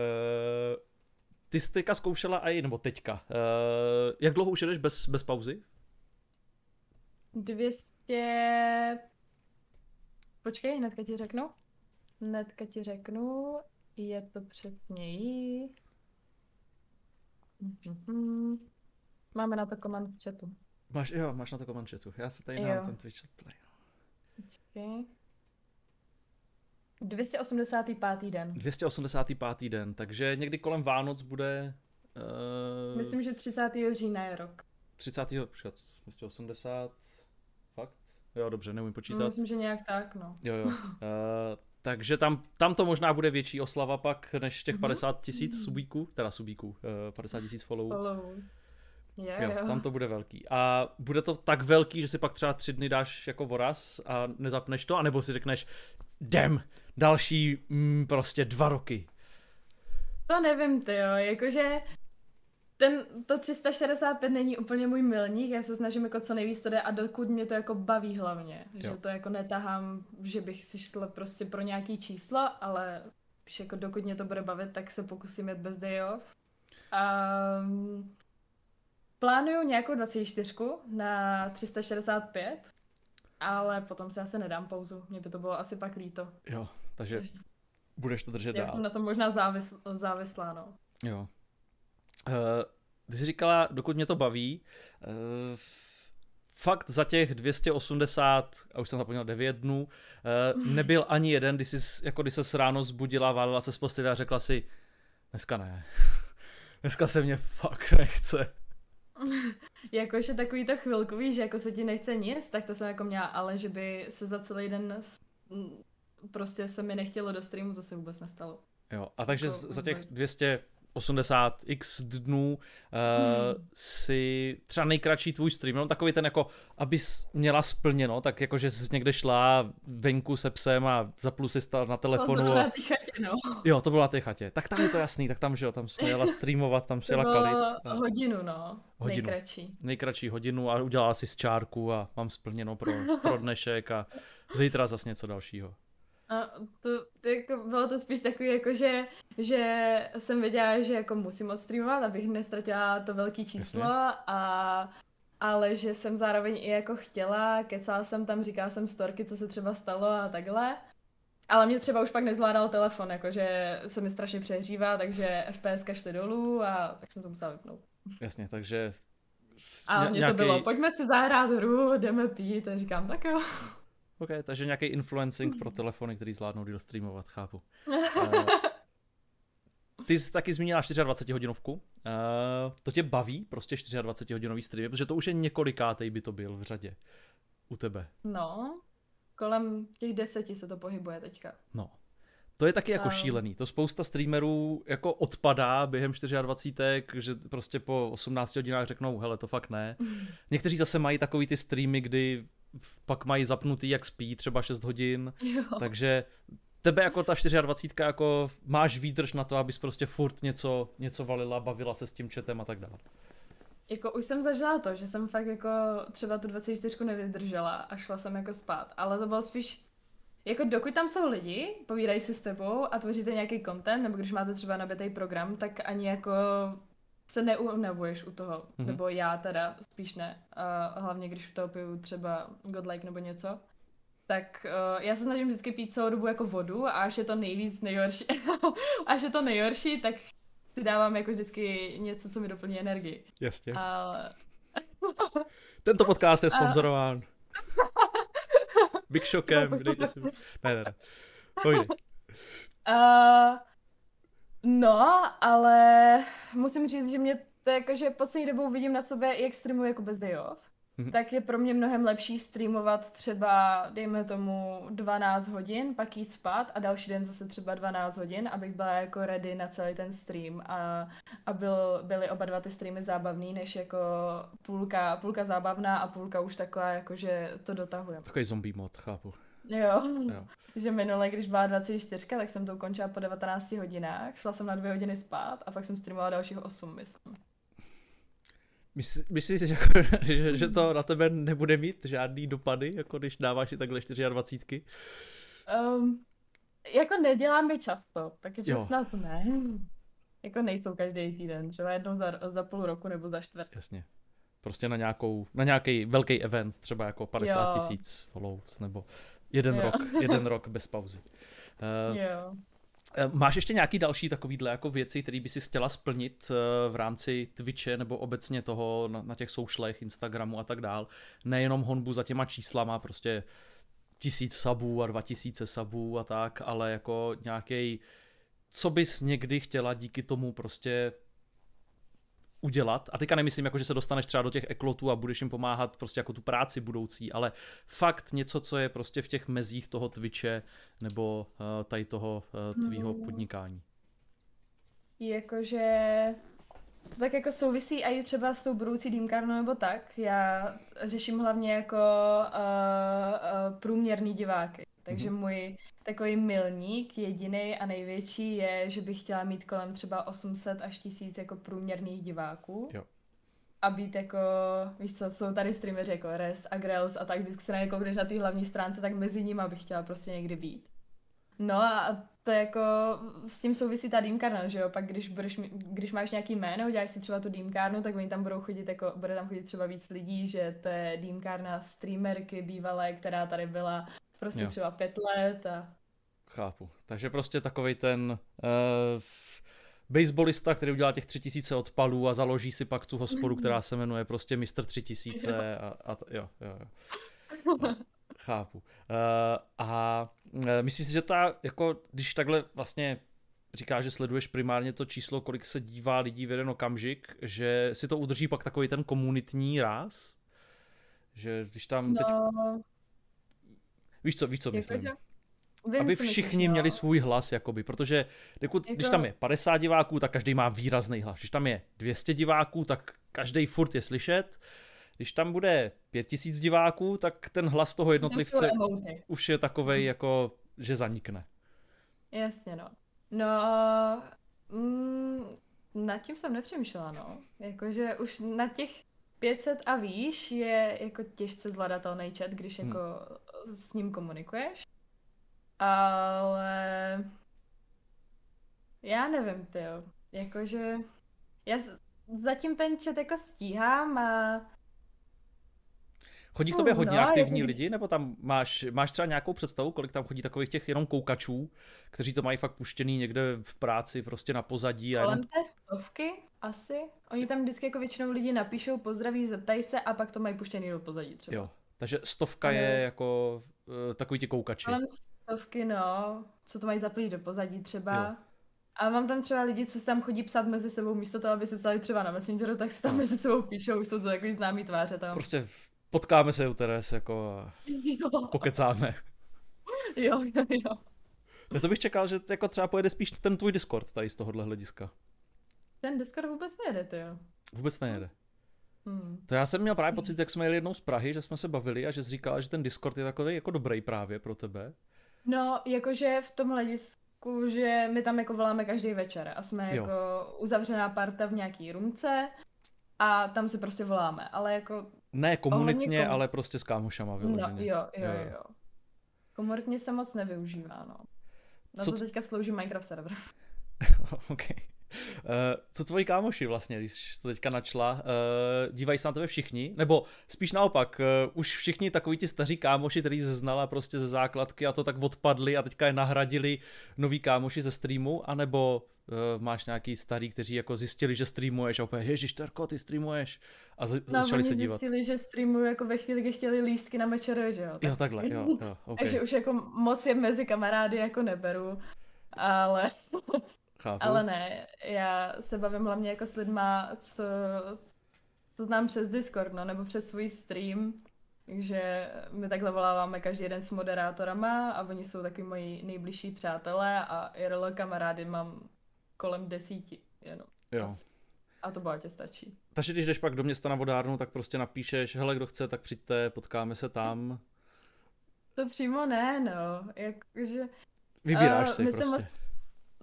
ty jsi teďka zkoušela i, nebo teďka. Uh, jak dlouho už jedeš bez, bez pauzy? 200... Počkej, hnedka ti řeknu. Hnedka ti řeknu, je to přesněji. Mhm. Máme na to komand v chatu. Máš, jo, máš na to command chatu. Já se tady dám ten Twitch play. Počkej. 285. den. 285. den, takže někdy kolem Vánoc bude... Uh, Myslím, že 30. října je rok. 30. počkat, 280, fakt? Jo, dobře, neumím počítat. Myslím, že nějak tak, no. Jo, jo. Uh, [LAUGHS] takže tam, tam to možná bude větší oslava pak než těch Mhm. 50 tisíc subíků, teda subíků, uh, 50 tisíc followů. Follow. Je, Jo, jo. tam to bude velký. A bude to tak velký, že si pak třeba tři dny dáš jako voraz a nezapneš to, anebo si řekneš, jdem, další mm, prostě dva roky. To nevím, ty jo, jakože ten, to 365 není úplně můj milník, já se snažím jako co nejvíc to jde a dokud mě to jako baví hlavně, Jo. že to jako netahám, že bych si šla prostě pro nějaký číslo, ale že jako dokud mě to bude bavit, tak se pokusím jet bez day off. Um, plánuju nějakou 24 na 365, ale potom si asi nedám pauzu, mě by to bylo asi pak líto. Jo, takže budeš to držet Já dál. jsem na tom možná závis, závislá, no. Jo. Eh, ty jsi říkala, dokud mě to baví, eh, fakt za těch 280, a už jsem zapomněl, 9 dnů, eh, nebyl ani jeden, když jsi, jako když se ráno zbudila, válila se z postele a řekla si, dneska ne, [LAUGHS] dneska se mě fakt nechce. [LAUGHS] Jakože takový to chvilkový, že jako se ti nechce nic, tak to jsem jako měla, ale že by se za celý den prostě se mi nechtělo do streamu, to se vůbec nestalo. Jo, a takže jako, za těch 200 80x dnů uh, hmm. si třeba nejkratší tvůj stream, no takový ten jako, abys měla splněno, tak jako, že jsi někde šla venku se psem a zaplu si stal na telefonu. To bylo a... na té chatě, no. Jo, to bylo na té chatě. Tak tam je to jasný, tak tam, že jo, tam jsi jela streamovat, tam jsi jela kalit. A... hodinu, no. Hodinu. Nejkratší. Nejkratší hodinu a udělala si z čárku a mám splněno pro, pro dnešek a zítra zase něco dalšího. A to, to jako, bylo to spíš takový, jako že, že jsem věděla, že jako musím odstreamovat, abych nestratila to velké číslo a ale že jsem zároveň i jako chtěla, kecala jsem tam, říkala jsem storky, co se třeba stalo a takhle. Ale mě třeba už pak nezvládal telefon, jakože se mi strašně přehřívá, takže FPS šly dolů a tak jsem to musela vypnout. Jasně, takže... A mě nějaký... to bylo, pojďme si zahrát hru, jdeme pít, a říkám, tak jo. OK, takže nějaký influencing pro telefony, který zvládnou deal streamovat, chápu. uh, [LAUGHS] ty jsi taky zmínila 24 hodinovku. Uh, to tě baví, prostě 24 hodinový stream, protože to už je několikátej by to byl v řadě u tebe. No, kolem těch deseti se to pohybuje teďka. No, to je taky jako um. šílený. To spousta streamerů jako odpadá během 24, že prostě po 18 hodinách řeknou, hele, to fakt ne. [LAUGHS] Někteří zase mají takový ty streamy, kdy pak mají zapnutý, jak spí, třeba 6 hodin, jo. takže tebe jako ta 24 jako máš výdrž na to, abys prostě furt něco, něco valila, bavila se s tím četem a tak dále. Jako už jsem zažila to, že jsem fakt jako třeba tu 24 nevydržela a šla jsem jako spát, ale to bylo spíš jako dokud tam jsou lidi, povídají si s tebou a tvoříte nějaký content, nebo když máte třeba nabitý program, tak ani jako se neunavuješ u toho, mm-hmm. nebo já teda spíš ne, a hlavně když u toho piju třeba godlike nebo něco, tak uh, já se snažím vždycky pít celou dobu jako vodu a až je to nejvíc nejhorší, [LAUGHS] až je to nejhorší, tak si dávám jako vždycky něco, co mi doplní energii. Jasně. Ale... [LAUGHS] Tento podcast je sponzorován. [LAUGHS] Big Shockem, dejte si... Ne, ne, ne. Pojde. Uh, no, ale musím říct, že mě to jako, že poslední dobou vidím na sobě, jak streamuji jako bez day off mm-hmm. tak je pro mě mnohem lepší streamovat třeba, dejme tomu, 12 hodin, pak jít spát a další den zase třeba 12 hodin, abych byla jako ready na celý ten stream a, a byl, byly oba dva ty streamy zábavný, než jako půlka, půlka zábavná a půlka už taková, jako že to dotahujeme. Takový zombie mod, chápu. Jo. jo. Že minule, když byla 24, tak jsem to ukončila po 19 hodinách, šla jsem na dvě hodiny spát a pak jsem streamovala dalších 8, myslím. Myslíš, že, jako, [LAUGHS] že, že to na tebe nebude mít žádný dopady, jako když dáváš si takhle 24? Um, jako nedělám je často, takže jo. snad ne. Jako nejsou každý týden, třeba jednou za, za půl roku nebo za čtvrt. Jasně. Prostě na, nějakou, na nějaký velký event, třeba jako 50 tisíc follows, nebo jeden jo. rok, jeden rok bez pauzy. Uh, jo. Eh, máš ještě nějaký další takovýhle jako věci, které by si chtěla splnit eh, v rámci Twitche nebo obecně toho na, na těch soušlech, Instagramu a tak dál? Nejenom honbu za těma číslama, prostě tisíc sabů a dva tisíce sabů a tak, ale jako nějaký, co bys někdy chtěla díky tomu prostě udělat. A teďka nemyslím, jako, že se dostaneš třeba do těch eklotů a budeš jim pomáhat prostě jako tu práci budoucí, ale fakt něco, co je prostě v těch mezích toho Twitche nebo uh, tady toho uh, tvýho hmm. podnikání. Jakože to tak jako souvisí i třeba s tou budoucí dýmkárnou nebo tak. Já řeším hlavně jako uh, uh, průměrný diváky. Takže mm-hmm. můj takový milník, jediný a největší je, že bych chtěla mít kolem třeba 800 až 1000 jako průměrných diváků. Jo. A být jako, víš co, jsou tady streameři jako Rest a Grels a tak, vždycky se na když na té hlavní stránce, tak mezi nimi bych chtěla prostě někdy být. No a to jako s tím souvisí ta dýmkárna, že jo, pak když, budeš, když máš nějaký jméno, děláš si třeba tu dýmkárnu, tak oni tam budou chodit jako, bude tam chodit třeba víc lidí, že to je dýmkárna streamerky bývalé, která tady byla prostě jo. třeba pět let a... Chápu. Takže prostě takový ten uh, baseballista, který udělá těch tři tisíce odpalů a založí si pak tu hospodu, mhm. která se jmenuje prostě Mr. tři tisíce a, a t- jo, jo, jo. No, chápu. Uh, a uh, myslíš si, že ta, jako, když takhle vlastně říká, že sleduješ primárně to číslo, kolik se dívá lidí v jeden okamžik, že si to udrží pak takový ten komunitní ráz? Že když tam teď... Víš co, víš co myslím? Jako, Vím, aby všichni myslíš, no. měli svůj hlas, jakoby, protože dokud, jako... když tam je 50 diváků, tak každý má výrazný hlas. Když tam je 200 diváků, tak každý furt je slyšet. Když tam bude 5000 diváků, tak ten hlas toho jednotlivce už je takovej, mhm. jako, že zanikne. Jasně, no. No, mm, nad tím jsem nepřemýšlela, no. Jakože už na těch 500 a výš je jako těžce zvladatelný chat, když hmm. jako hmm s ním komunikuješ. ale já nevím, ty jo. Jakože já zatím ten chat jako stíhám a Chodí k tobě hodně no, aktivní je... lidi, nebo tam máš, máš třeba nějakou představu, kolik tam chodí takových těch jenom koukačů, kteří to mají fakt puštěný někde v práci, prostě na pozadí? A Kolem jenom... té stovky asi. Oni tam vždycky jako většinou lidi napíšou, pozdraví, zeptají se a pak to mají puštěný do pozadí třeba. Jo, takže stovka je jako uh, takový ti koukači. Kolem stovky, no, co to mají zaplít do pozadí třeba. Jo. A mám tam třeba lidi, co se tam chodí psát mezi sebou, místo toho, aby se psali třeba na Messengeru, tak se tam mezi sebou píšou, jsou to takový známý tváře tam. Prostě potkáme se u Teres jako a [LAUGHS] jo. pokecáme. Jo, jo, jo. Já to bych čekal, že jako třeba pojede spíš ten tvůj Discord tady z tohohle hlediska. Ten Discord vůbec nejede, ty jo. Vůbec nejede. Hmm. To já jsem měl právě pocit, jak jsme jeli jednou z Prahy, že jsme se bavili a že jsi říkala, že ten Discord je takový jako dobrý právě pro tebe. No, jakože v tom hledisku, že my tam jako voláme každý večer a jsme jo. jako uzavřená parta v nějaký rumce a tam si prostě voláme, ale jako ne komunitně, komu... ale prostě s kámošama vyloženě. No, jo, jo, jo, jo. Komunitně se moc nevyužívá, no. Na Co to teďka slouží Minecraft server. [LAUGHS] OK. Uh, co tvoji kámoši vlastně, když to teďka načla, uh, dívají se na tebe všichni? Nebo spíš naopak, uh, už všichni takový ti staří kámoši, který jsi znala prostě ze základky a to tak odpadli a teďka je nahradili noví kámoši ze streamu, anebo máš nějaký starý, kteří jako zjistili, že streamuješ a opět, ježiš Terko, ty streamuješ a z- no, začali se dívat. zjistili, že streamuju jako ve chvíli, kdy chtěli lístky na mečer, že jo? Tak... Jo, takhle, jo, jo, [LAUGHS] okay. Takže už jako moc je mezi kamarády jako neberu, ale... Chápu. Ale ne, já se bavím hlavně jako s lidma, co, co znám přes Discord, no, nebo přes svůj stream, takže my takhle voláváme každý jeden s moderátorama a oni jsou taky moji nejbližší přátelé a IRL kamarády mám kolem desíti jenom. Jo. A to bohatě stačí. Takže když jdeš pak do města na vodárnu, tak prostě napíšeš, hele, kdo chce, tak přijďte, potkáme se tam. To přímo ne, no. Jakože... Vybíráš uh, si prostě. Moc...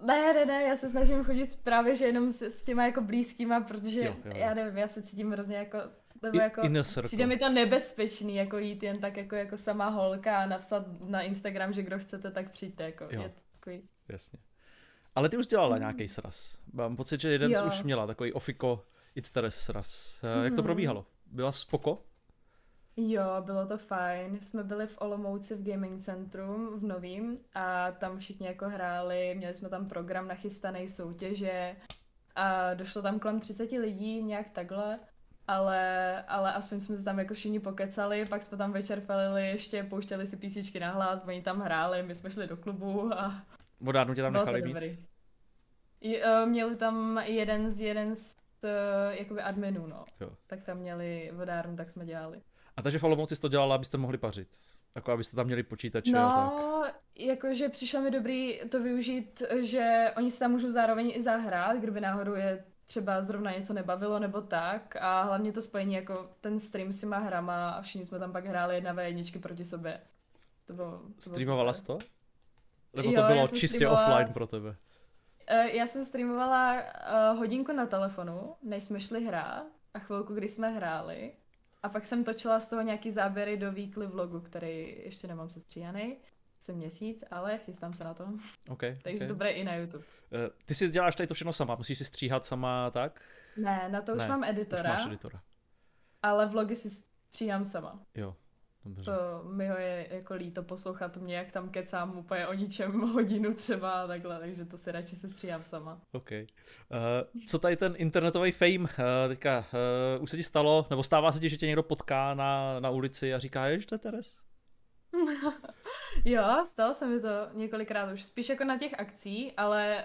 Ne, ne, ne, já se snažím chodit právě, že jenom s, s těma jako blízkýma, protože jo, jo. já nevím, já se cítím hrozně jako nebo jako, přijde mi to nebezpečný, jako jít jen tak jako, jako sama holka a napsat na Instagram, že kdo chcete, tak přijďte, jako jo. je to takový... Jasně. Ale ty už dělala mm. nějaký sraz. Mám pocit, že jeden jo. už měla takový ofiko It's Teres sraz. Mm. Jak to mhm. probíhalo? Byla spoko? Jo, bylo to fajn. Jsme byli v Olomouci v Gaming Centrum v Novým a tam všichni jako hráli, měli jsme tam program nachystaný soutěže a došlo tam kolem 30 lidí, nějak takhle. Ale, ale aspoň jsme se tam jako všichni pokecali, pak jsme tam večer falili, ještě pouštěli si písničky na hlas, oni tam hráli, my jsme šli do klubu a... Vodárnu tě tam nechali být? Dobrý. E, měli tam jeden z jeden z uh, jakoby adminů, no. Jo. Tak tam měli vodárnu, tak jsme dělali. A takže v Olomouci to dělala, abyste mohli pařit? Jako abyste tam měli počítače no, a tak? jakože přišlo mi dobrý to využít, že oni se tam můžou zároveň i zahrát, kdyby náhodou je třeba zrovna něco nebavilo nebo tak a hlavně to spojení jako ten stream s těma hrama a všichni jsme tam pak hráli jedna v jedničky proti sobě. To bylo, to Streamovala jsi to? Nebo to jo, bylo čistě streamovala... offline pro tebe? Uh, já jsem streamovala uh, hodinku na telefonu, než jsme šli hrát a chvilku, když jsme hráli. A pak jsem točila z toho nějaký záběry do weekly vlogu, který ještě nemám sestříhaný. Jsem měsíc, ale chystám se na to. Okay, Takže okay. dobré i na YouTube. Uh, ty si děláš tady to všechno sama, musíš si stříhat sama tak? Ne, na to už ne, mám editora. Už máš editora. Ale vlogy si stříhám sama. Jo. Dobře. To mi ho je jako líto poslouchat mě, jak tam kecám úplně o ničem [LAUGHS] hodinu třeba a takhle, takže to si radši se stříhám sama. OK. Uh, co tady ten internetový fame, uh, teďka uh, už se ti stalo, nebo stává se ti, že tě někdo potká na, na ulici a říká, že to je Teres? [LAUGHS] jo, stalo se mi to několikrát už, spíš jako na těch akcí, ale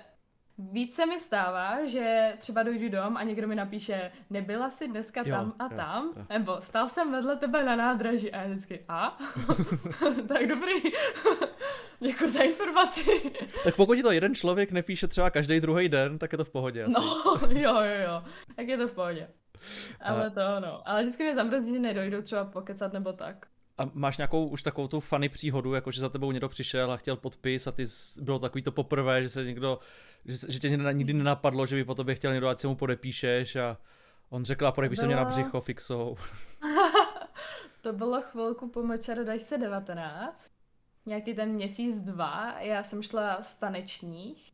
Víc se mi stává, že třeba dojdu dom a někdo mi napíše, nebyla jsi dneska jo, tam a jo, tam, jo. nebo stal jsem vedle tebe na nádraží a já vždycky, a? [LAUGHS] tak dobrý, [LAUGHS] děkuji za informaci. tak pokud ti to jeden člověk nepíše třeba každý druhý den, tak je to v pohodě asi. No, jo, jo, jo, tak je to v pohodě. Ale a... to no, ale vždycky mě zamrzí, že nedojdou třeba pokecat nebo tak. A máš nějakou už takovou tu funny příhodu, jako že za tebou někdo přišel a chtěl podpis a ty bylo takový to poprvé, že se někdo, že, že tě nikdy nenapadlo, že by po tobě chtěl někdo, ať se mu podepíšeš a on řekl a podepíš se mě na břicho fixou. [LAUGHS] to bylo chvilku po Močar 2019. nějaký ten měsíc, dva, já jsem šla z tanečních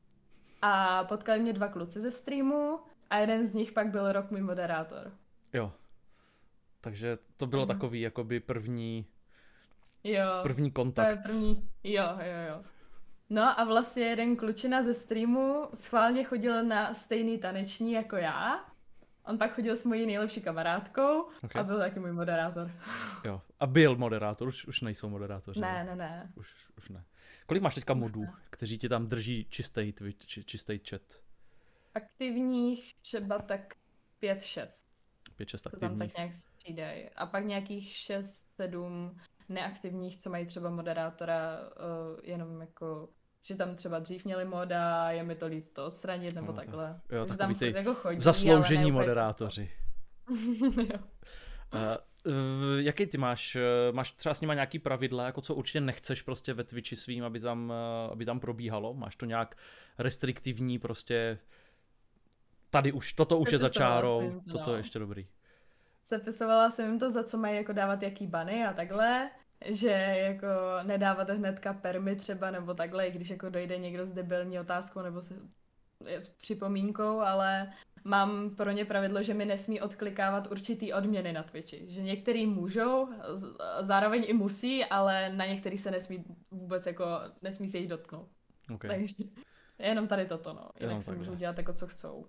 a potkali mě dva kluci ze streamu a jeden z nich pak byl rok můj moderátor. Jo. Takže to bylo mm. takový jakoby první jo, první kontakt. To je první, jo, jo, jo. No a vlastně jeden klučina ze streamu schválně chodil na stejný taneční jako já. On pak chodil s mojí nejlepší kamarádkou okay. a byl taky můj moderátor. Jo, a byl moderátor, už, už nejsou moderátoři. Ne, ne, ne. Už, už ne. Kolik máš teďka modů, kteří ti tam drží čistý Twitch, či, čistý chat? Aktivních třeba tak 5-6. 5-6 aktivních. tam tak nějak střídají. A pak nějakých 6-7 neaktivních, co mají třeba moderátora uh, jenom jako že tam třeba dřív měli moda, je mi to líto to odstranit, nebo no, takhle. Jo, že tam ty jako chodí, zasloužení moderátoři. [LAUGHS] jo. Uh, uh, jaký ty máš? Uh, máš třeba s nima nějaký pravidla, jako co určitě nechceš prostě ve Twitchi svým, aby tam, aby tam probíhalo? Máš to nějak restriktivní prostě tady už, toto už je za čárou, toto je ještě dobrý. Zapisovala jsem jim to, za co mají jako dávat jaký bany a takhle, že jako nedávat hnedka permy třeba nebo takhle, i když jako dojde někdo s debilní otázkou nebo se připomínkou, ale mám pro ně pravidlo, že mi nesmí odklikávat určitý odměny na Twitchi. Že některý můžou, zároveň i musí, ale na některý se nesmí vůbec jako, nesmí se jich dotknout. Okay. Takže jenom tady toto, no. Jinak jenom si takhle. můžou dělat jako co chcou.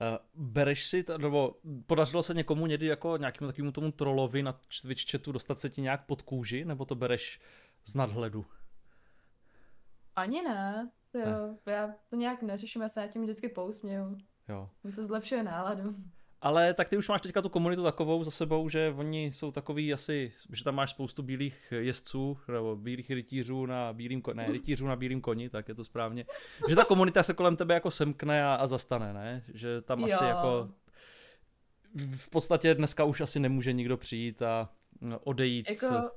Uh, bereš si, t- nebo podařilo se někomu někdy jako nějakému takovému tomu trolovi na Twitch chatu dostat se ti nějak pod kůži, nebo to bereš z nadhledu? Ani ne, to jo, ne. já to nějak neřeším, já se na tím vždycky pousměju. Jo. To zlepšuje náladu. Ale tak ty už máš teďka tu komunitu takovou za sebou, že oni jsou takový asi, že tam máš spoustu bílých jezdců, nebo bílých rytířů na bílým koni, ne, rytířů na bílým koni, tak je to správně. Že ta komunita se kolem tebe jako semkne a, a zastane, ne? Že tam jo. asi jako v podstatě dneska už asi nemůže nikdo přijít a odejít. Jako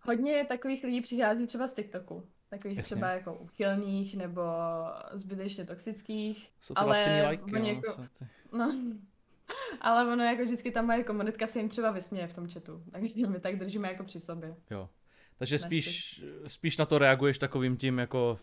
hodně takových lidí přichází třeba z TikToku. Takových Jasně. třeba jako uchylných nebo zbytečně toxických. Jsou to ale lajky, no, jako, no, [LAUGHS] ale ono jako vždycky tam moje komunitka se jim třeba vysměje v tom chatu, [LAUGHS] takže my tak držíme jako při sobě. Jo. Takže spíš, spíš na to reaguješ takovým tím jako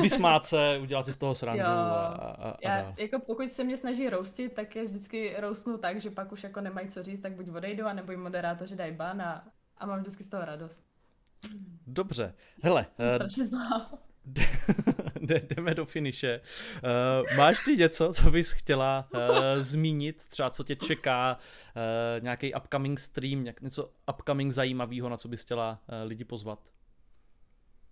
vysmát se, udělat si z toho srandu jo. a, a, a Já, dál. jako pokud se mě snaží roustit, tak je vždycky roustnu tak, že pak už jako nemají co říct, tak buď odejdu, anebo jim moderátoři dají ban a, a mám vždycky z toho radost. Dobře, hele. Jsem uh, strašně zlá. [LAUGHS] jdeme do finiše. Uh, máš ty něco, co bys chtěla uh, zmínit? Třeba co tě čeká, uh, nějaký upcoming stream, nějak, něco upcoming zajímavého, na co bys chtěla uh, lidi pozvat?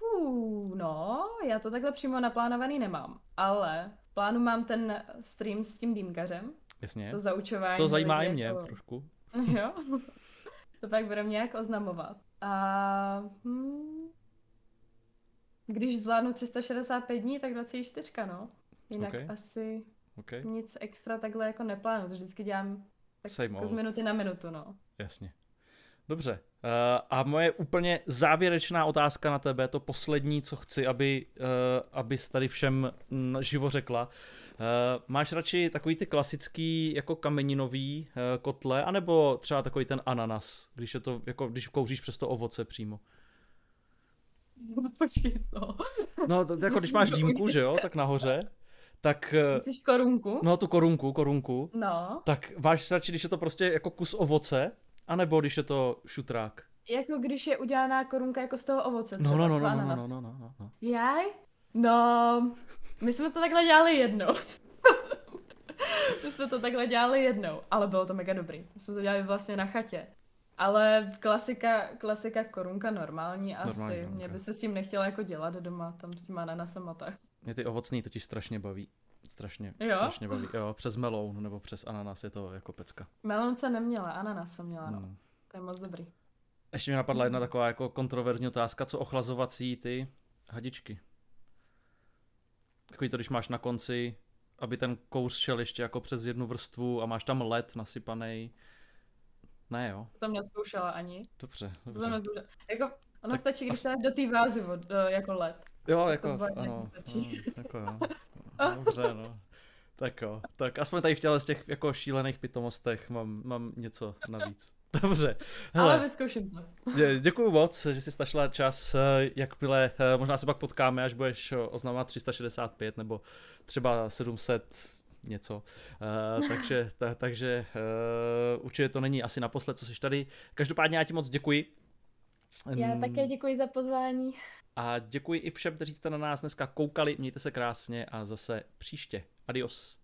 Uh, no, já to takhle přímo naplánovaný nemám, ale v plánu mám ten stream s tím dýmkařem. Jasně. To zaučování. To zajímá i mě jako... trošku. [LAUGHS] jo. to pak budeme nějak oznamovat. A hmm, když zvládnu 365 dní, tak 24, no. Jinak okay. asi okay. nic extra takhle jako neplánu, to vždycky dělám tak Same jako z minuty na minutu, no. Jasně. Dobře. Uh, a moje úplně závěrečná otázka na tebe, to poslední, co chci, aby, uh, abys tady všem živo řekla. Uh, máš radši takový ty klasický jako kameninový uh, kotle, anebo třeba takový ten ananas, když je to, jako když kouříš přes to ovoce přímo? Počkej, no. No, to, jako když máš dýmku, že jo, tak nahoře, tak... Myslíš korunku? No, tu korunku, korunku. No. Tak máš radši, když je to prostě jako kus ovoce, anebo když je to šutrák? Jako když je udělaná korunka jako z toho ovoce. No, no, no, no, no, no, no, no, no. Jaj? No, my jsme to takhle dělali jednou. [LAUGHS] my jsme to takhle dělali jednou, ale bylo to mega dobrý. My jsme to dělali vlastně na chatě. Ale klasika, klasika korunka normální asi. Normální, okay. Mě by se s tím nechtěla jako dělat doma, tam s tím ananasem a tak. Mě ty ovocný totiž strašně baví. Strašně, jo? strašně baví. Jo, přes meloun nebo přes ananas je to jako pecka. Melonce neměla, ananas jsem měla, no. Hmm. To je moc dobrý. Ještě mi napadla jedna taková jako kontroverzní otázka, co ochlazovací ty hadičky. Takový to, když máš na konci, aby ten kous šel ještě jako přes jednu vrstvu a máš tam led nasypaný. Ne jo. To jsem neskoušela ani. Dobře, dobře. To jako, ono tak stačí, když as... se do té vázy do, jako led. Jo, jako, to ano, ano, jako jo. [LAUGHS] Dobře, no. Tak jo, tak aspoň tady v těle z těch jako šílených pitomostech mám, mám něco navíc. [LAUGHS] Dobře. Hele. Ale vyzkouším to. Děkuji moc, že jsi stašla čas, jakmile, možná se pak potkáme, až budeš oznamovat 365 nebo třeba 700 něco. Uh, takže ta, takže uh, určitě to není asi naposled, co jsi tady. Každopádně já ti moc děkuji. Já také děkuji za pozvání. A děkuji i všem, kteří jste na nás dneska koukali. Mějte se krásně a zase příště. Adiós.